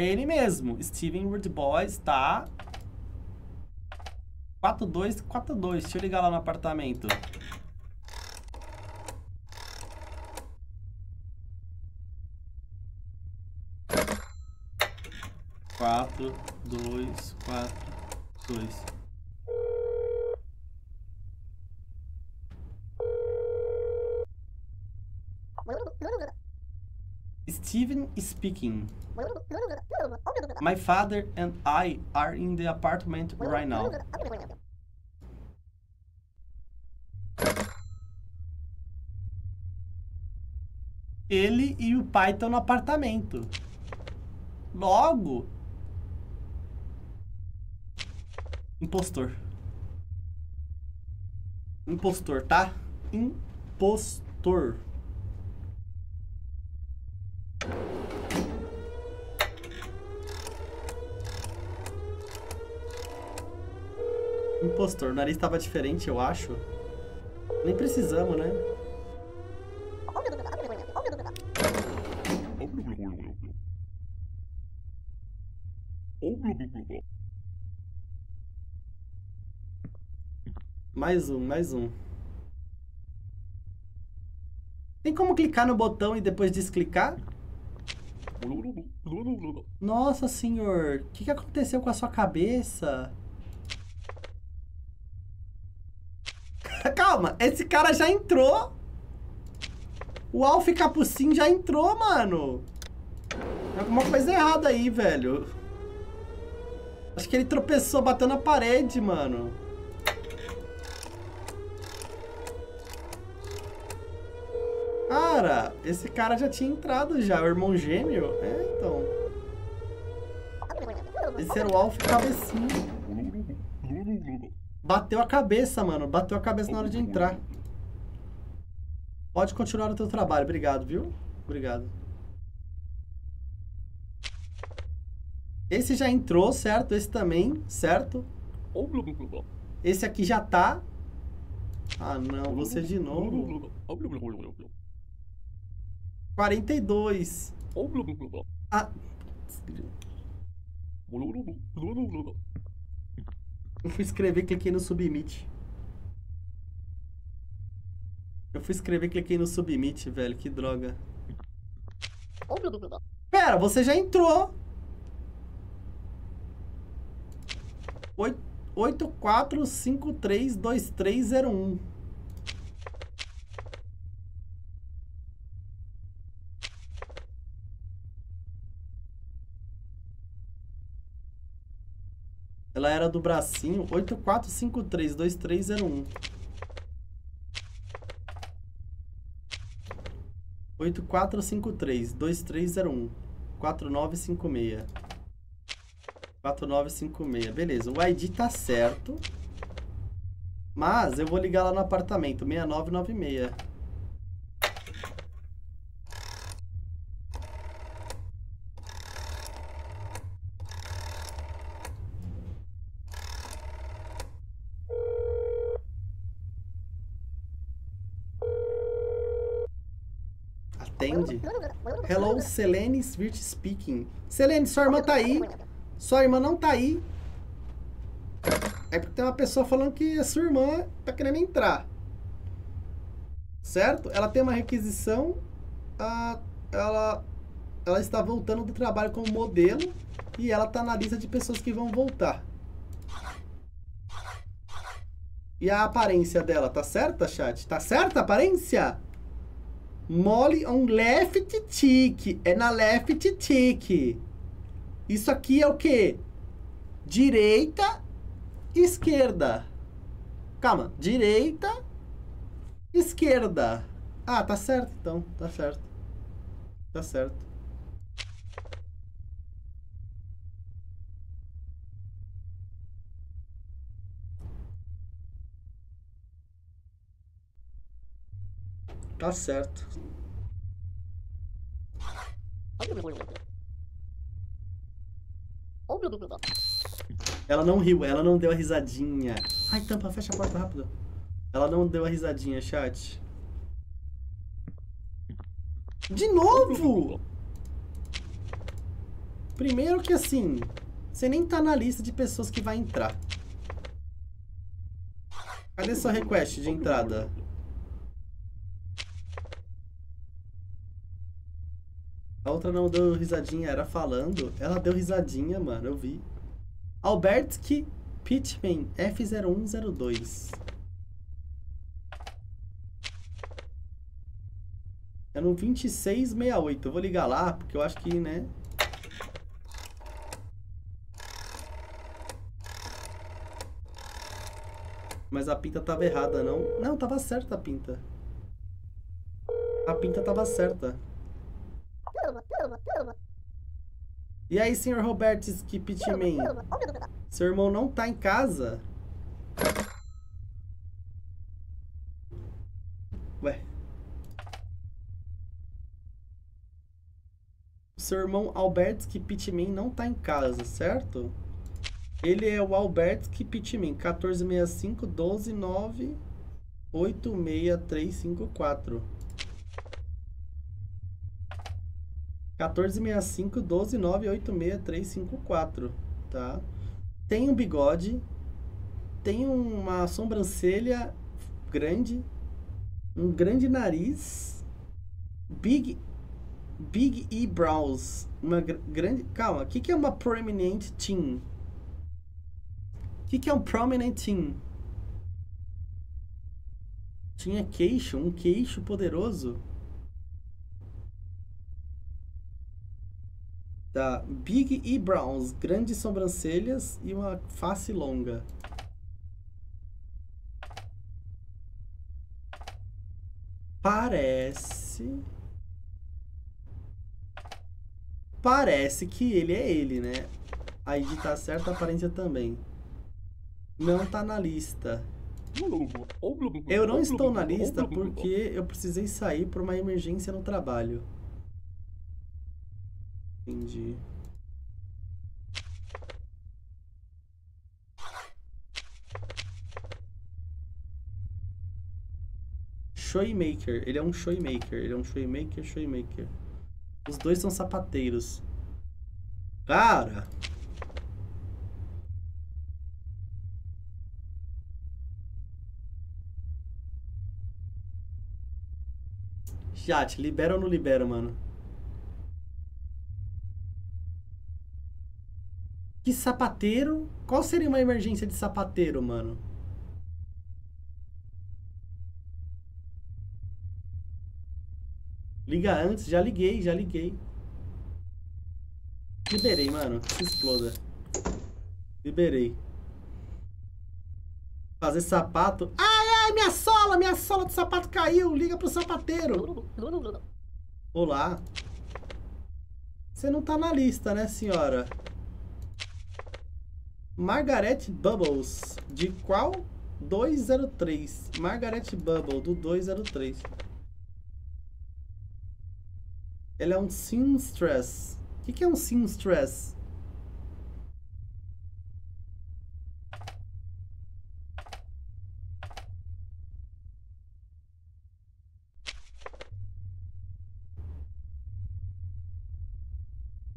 É ele mesmo, Steven Woodboys, tá? 4242, deixa eu ligar lá no apartamento. Quatro, dois, quatro, dois. Steven speaking. My father and I are in the apartment right now. Ele e o pai estão no apartamento. Logo. Impostor. Impostor, tá? Impostor. Impostor. O nariz tava diferente, eu acho. Nem precisamos, né? Mais um, mais um. Tem como clicar no botão e depois desclicar? Nossa senhor, o que, que aconteceu com a sua cabeça? Calma, esse cara já entrou. O Alf Capucin já entrou, mano. Tem alguma coisa errada aí, velho. Acho que ele tropeçou, bateu na parede, mano. Cara, esse cara já tinha entrado já, o irmão gêmeo. É, então. Esse era o Alf Cabecinho. Bateu a cabeça, mano. Bateu a cabeça na hora de entrar. Pode continuar o teu trabalho. Obrigado, viu? Obrigado. Esse já entrou, certo? Esse também, certo? Esse aqui já tá. Ah, não. Você de novo. 42. Ah. Eu fui escrever, cliquei no submit. Eu fui escrever, cliquei no submit, velho. Que droga. Pera, você já entrou. Oi, 84532301. Ela era do bracinho 84532301. 8453 2301 4956 4956. Beleza, o ID tá certo. Mas eu vou ligar lá no apartamento 6996. Atende. Hello, Selene Swirt speaking. Selene, sua irmã tá aí. Sua irmã não tá aí. É porque tem uma pessoa falando que a sua irmã tá querendo entrar. Certo? Ela tem uma requisição. A, ela, ela está voltando do trabalho como modelo. E ela tá na lista de pessoas que vão voltar. E a aparência dela, tá certa, chat? Tá certa a aparência? Mole on left tick. É na left tick. Isso aqui é o quê? Direita, esquerda. Calma. Direita, esquerda. Ah, tá certo então. Tá certo. Tá certo. Tá certo. Ela não riu, ela não deu a risadinha. Ai, tampa, fecha a porta rápido. Ela não deu a risadinha, chat. De novo! Primeiro que assim, você nem tá na lista de pessoas que vai entrar. Cadê sua request de entrada? A outra não deu risadinha, era falando. Ela deu risadinha, mano, eu vi. Albertsky Pitman F0102. É no 2668. Eu vou ligar lá, porque eu acho que, né... Mas a pinta tava errada, não? Não, tava certa a pinta. A pinta tava certa. E aí, senhor Roberto Skipitman? Seu irmão não tá em casa? Ué. Seu irmão Albert Skipitman não tá em casa, certo? Ele é o Albert Skipitman, 1465 129 86354. 1465 12986 tá? Tem um bigode, tem uma sobrancelha grande, um grande nariz, big big eyebrows, uma gr grande, calma, o que que é uma prominent chin? O que que é um prominent chin? Tinha queixo, um queixo poderoso. Tá. Big E. Browns, grandes sobrancelhas e uma face longa. Parece... Parece que ele é ele, né? A ID tá certa, a aparência também. Não tá na lista. Eu não estou na lista porque eu precisei sair por uma emergência no trabalho. Entendi. Shoemaker. Ele é um shoemaker. Ele é um shoemaker, shoemaker. Os dois são sapateiros. Cara! Chat, libera ou não libera, mano? Sapateiro? Qual seria uma emergência de sapateiro, mano? Liga antes, já liguei, já liguei. Liberei, mano. Se exploda. Liberei. Fazer sapato. Ai, ai, minha sola, minha sola de sapato caiu. Liga pro sapateiro. Olá. Você não tá na lista, né, senhora? Margaret Bubbles. De qual? 203. Margaret Bubble, do 203. Ele é um seamstress. O que, que é um seamstress?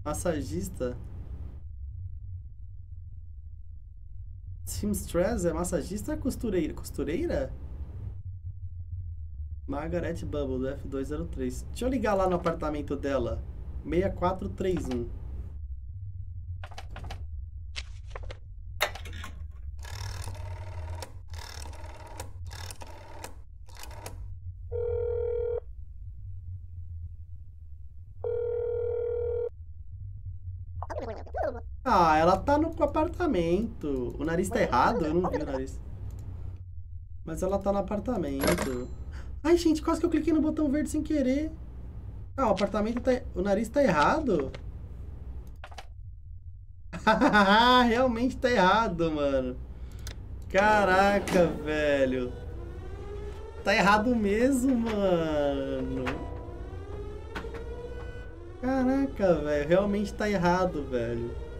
Massagista? Seamstress é massagista costureira? Costureira? Margaret Bubble, do F203. Deixa eu ligar lá no apartamento dela. 6431. Ah, ela tá no apartamento. O nariz tá errado? Eu não vi o nariz. Mas ela tá no apartamento. Ai, gente, quase que eu cliquei no botão verde sem querer. Ah, o apartamento tá... O nariz tá errado. Realmente tá errado, mano. Caraca, velho. Tá errado mesmo, mano. Caraca, velho. Realmente tá errado, velho.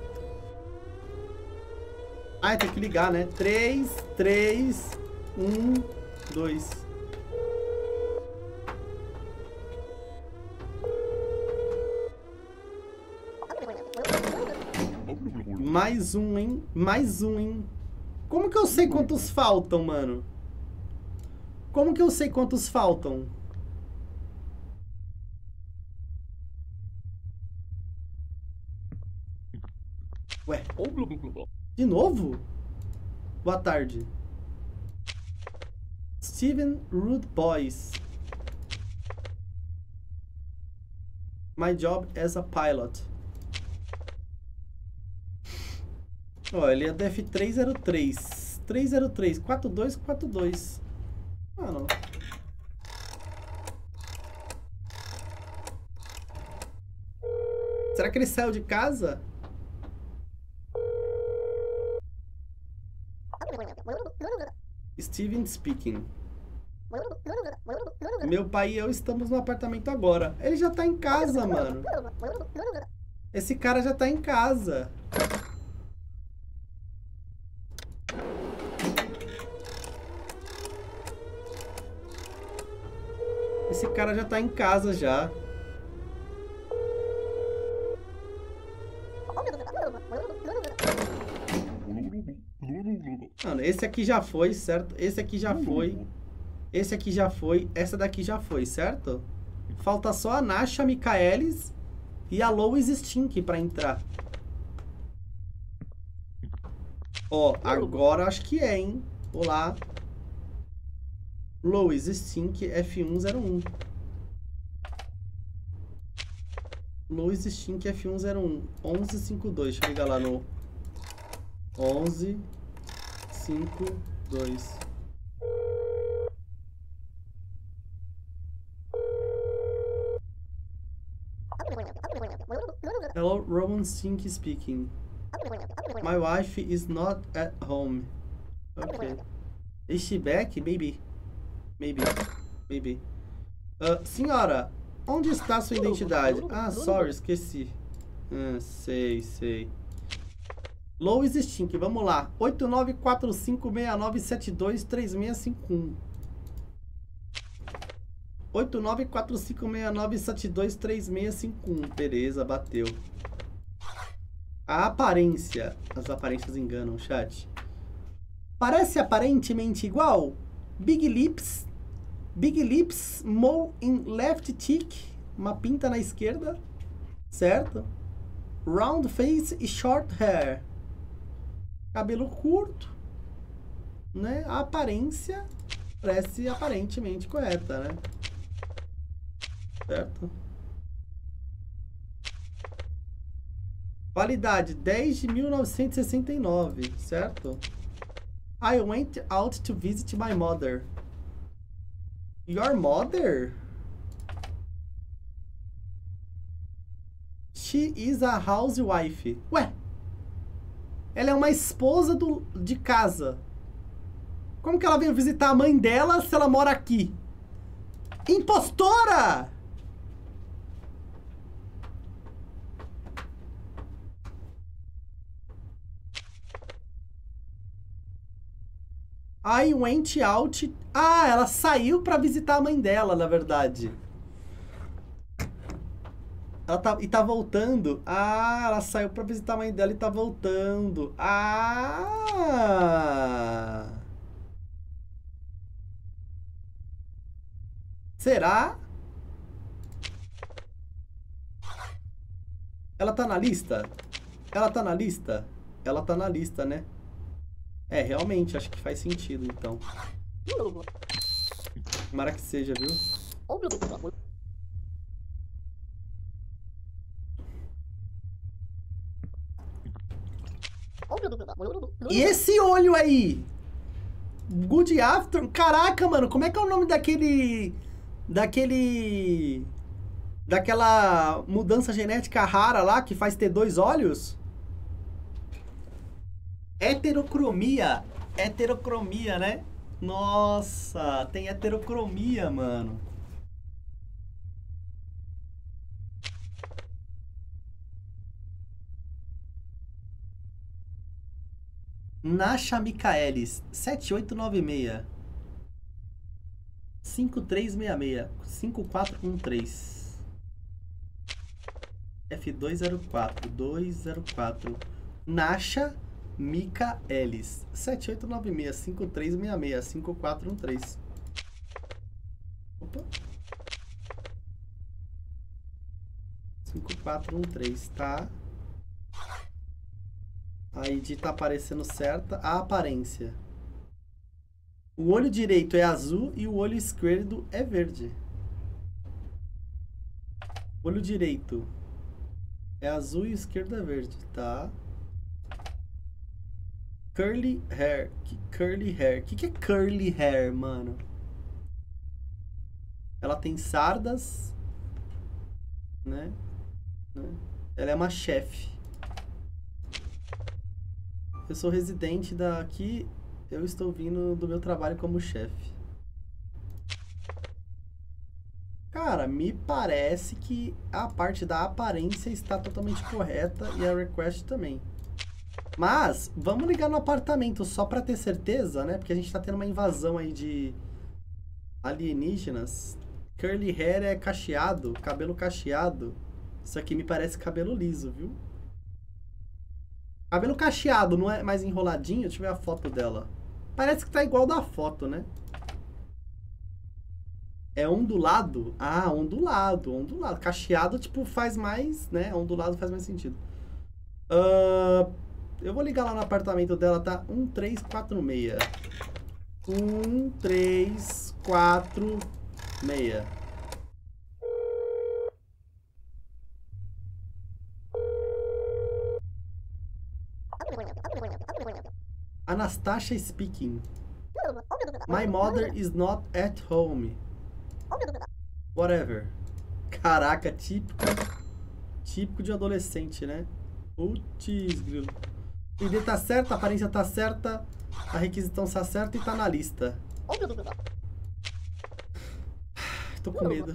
Ah, tem que ligar, né? 3, 3, 1, 2. Mais um, hein? Mais um, hein? Como que eu sei quantos faltam, mano? Como que eu sei quantos faltam? Ué. De novo? Boa tarde. Steven Rude Boys. My job as a pilot. Ó, ele é do F303. 303, 4242. Ah, não. Será que ele saiu de casa? Steven speaking. Meu pai e eu estamos no apartamento agora. Ele já tá em casa, mano. Esse cara já tá em casa. Esse cara já tá em casa já. Esse aqui já foi, certo? Esse aqui já foi. Esse aqui já foi. Essa daqui já foi, certo? Falta só a Nasha Michaelis e a Lois Stink pra entrar. Ó, agora acho que é, hein? Olá. Lois Stink F101. Lois Stink F101. 1152. Deixa eu ligar lá no 1152. Hello, Roman Stink speaking. My wife is not at home. Okay. Is she back? Maybe. Maybe. Maybe. Uh, senhora, onde está sua identidade? Ah, sorry, esqueci. Ah, sei, sei. Lois Stink, vamos lá. 894569723651. 894569723651. Beleza, bateu. A aparência. As aparências enganam, chat. Parece aparentemente igual? Big lips. Big lips, mole in left cheek. Uma pinta na esquerda. Certo? Round face e short hair. Cabelo curto. Né? A aparência parece aparentemente correta, né? Certo? Validade 10 de 1969, certo? I went out to visit my mother. Your mother? She is a housewife. Ué, ela é uma esposa do, de casa. Como que ela veio visitar a mãe dela se ela mora aqui? Impostora! I went out. Ah, ela saiu pra visitar a mãe dela, na verdade. Ela tá, e tá voltando. Ah, ela saiu pra visitar a mãe dela e tá voltando. Ah! Será? Ela tá na lista? Ela tá na lista? Ela tá na lista, né? É, realmente, acho que faz sentido, então. Tomara que seja, viu? E esse olho aí? Good After? Caraca, mano, como é que é o nome daquele... Daquele... Daquela mudança genética rara lá que faz ter dois olhos? Heterocromia. Heterocromia, né? Nossa, tem heterocromia, mano. Nasha Micaelis, 7896. 5366. 5413. F204. 204. Nasha Micaelis. 7896. 5366. 5413. Opa. 5413, tá? A ID tá aparecendo certa. A aparência. O olho direito é azul e o olho esquerdo é verde. Olho direito é azul e o esquerdo é verde, tá? Curly hair. Que curly hair? Que, que é curly hair, mano? Ela tem sardas, né? né? Ela é uma chefe. Eu sou residente daqui, eu estou vindo do meu trabalho como chefe. Cara, me parece que a parte da aparência está totalmente correta e a request também. Mas, vamos ligar no apartamento só pra ter certeza, né? Porque a gente tá tendo uma invasão aí de alienígenas. Curly hair é cacheado, cabelo cacheado. Isso aqui me parece cabelo liso, viu? Cabelo cacheado, não é mais enroladinho? Deixa eu ver a foto dela. Parece que tá igual da foto, né? É ondulado? Ah, ondulado, ondulado. Cacheado, tipo, faz mais, né? Ondulado faz mais sentido. Uh, eu vou ligar lá no apartamento dela, tá? 1346. 1346. Anastasia speaking. My mother is not at home. Whatever. Caraca, típico. Típico de adolescente, né? Putz, grilo. O ID tá certo, a aparência tá certa, a requisição tá certa e tá na lista. Tô com medo.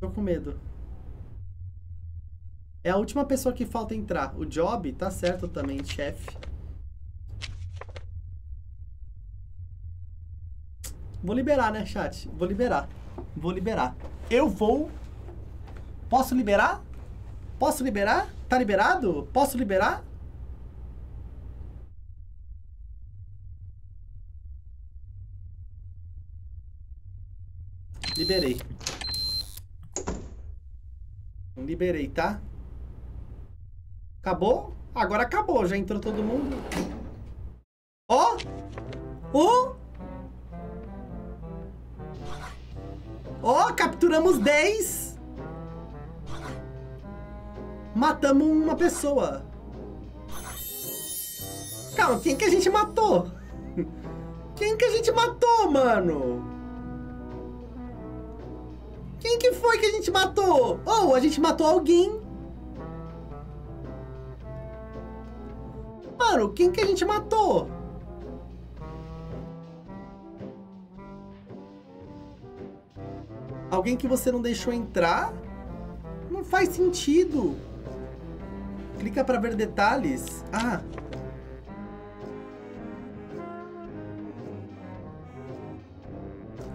Tô com medo. É a última pessoa que falta entrar. O job tá certo também, chefe. Vou liberar, né, chat? Vou liberar. Vou liberar. Eu vou... Posso liberar? Posso liberar? Tá liberado? Posso liberar? Liberei. Liberei, tá? Acabou? Agora acabou, já entrou todo mundo. Ó! Ó! Ó, capturamos 10! Matamos uma pessoa. Calma, quem que a gente matou? Quem que a gente matou, mano? Quem que foi que a gente matou? Oh, a gente matou alguém. Mano, quem que a gente matou? Alguém que você não deixou entrar? Não faz sentido. Clica para ver detalhes. Ah.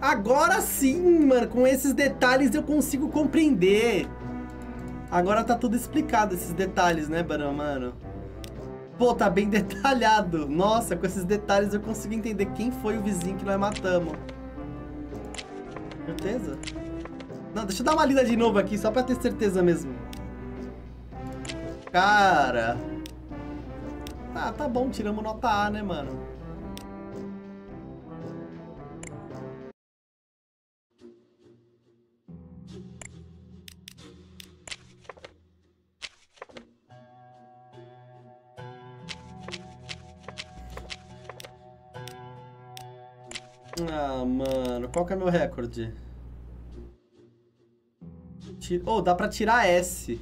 Agora sim, mano. Com esses detalhes eu consigo compreender. Agora tá tudo explicado, esses detalhes, né, Barão, mano? Pô, tá bem detalhado. Nossa, com esses detalhes eu consigo entender quem foi o vizinho que nós matamos. Certeza? Não, deixa eu dar uma lida de novo aqui, só pra ter certeza mesmo. Cara... Ah, tá bom, tiramos nota A, né, mano? Ah, mano, qual que é meu recorde? Oh, dá pra tirar S.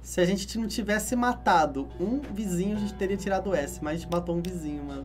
Se a gente não tivesse matado um vizinho, a gente teria tirado S. Mas a gente matou um vizinho, mano.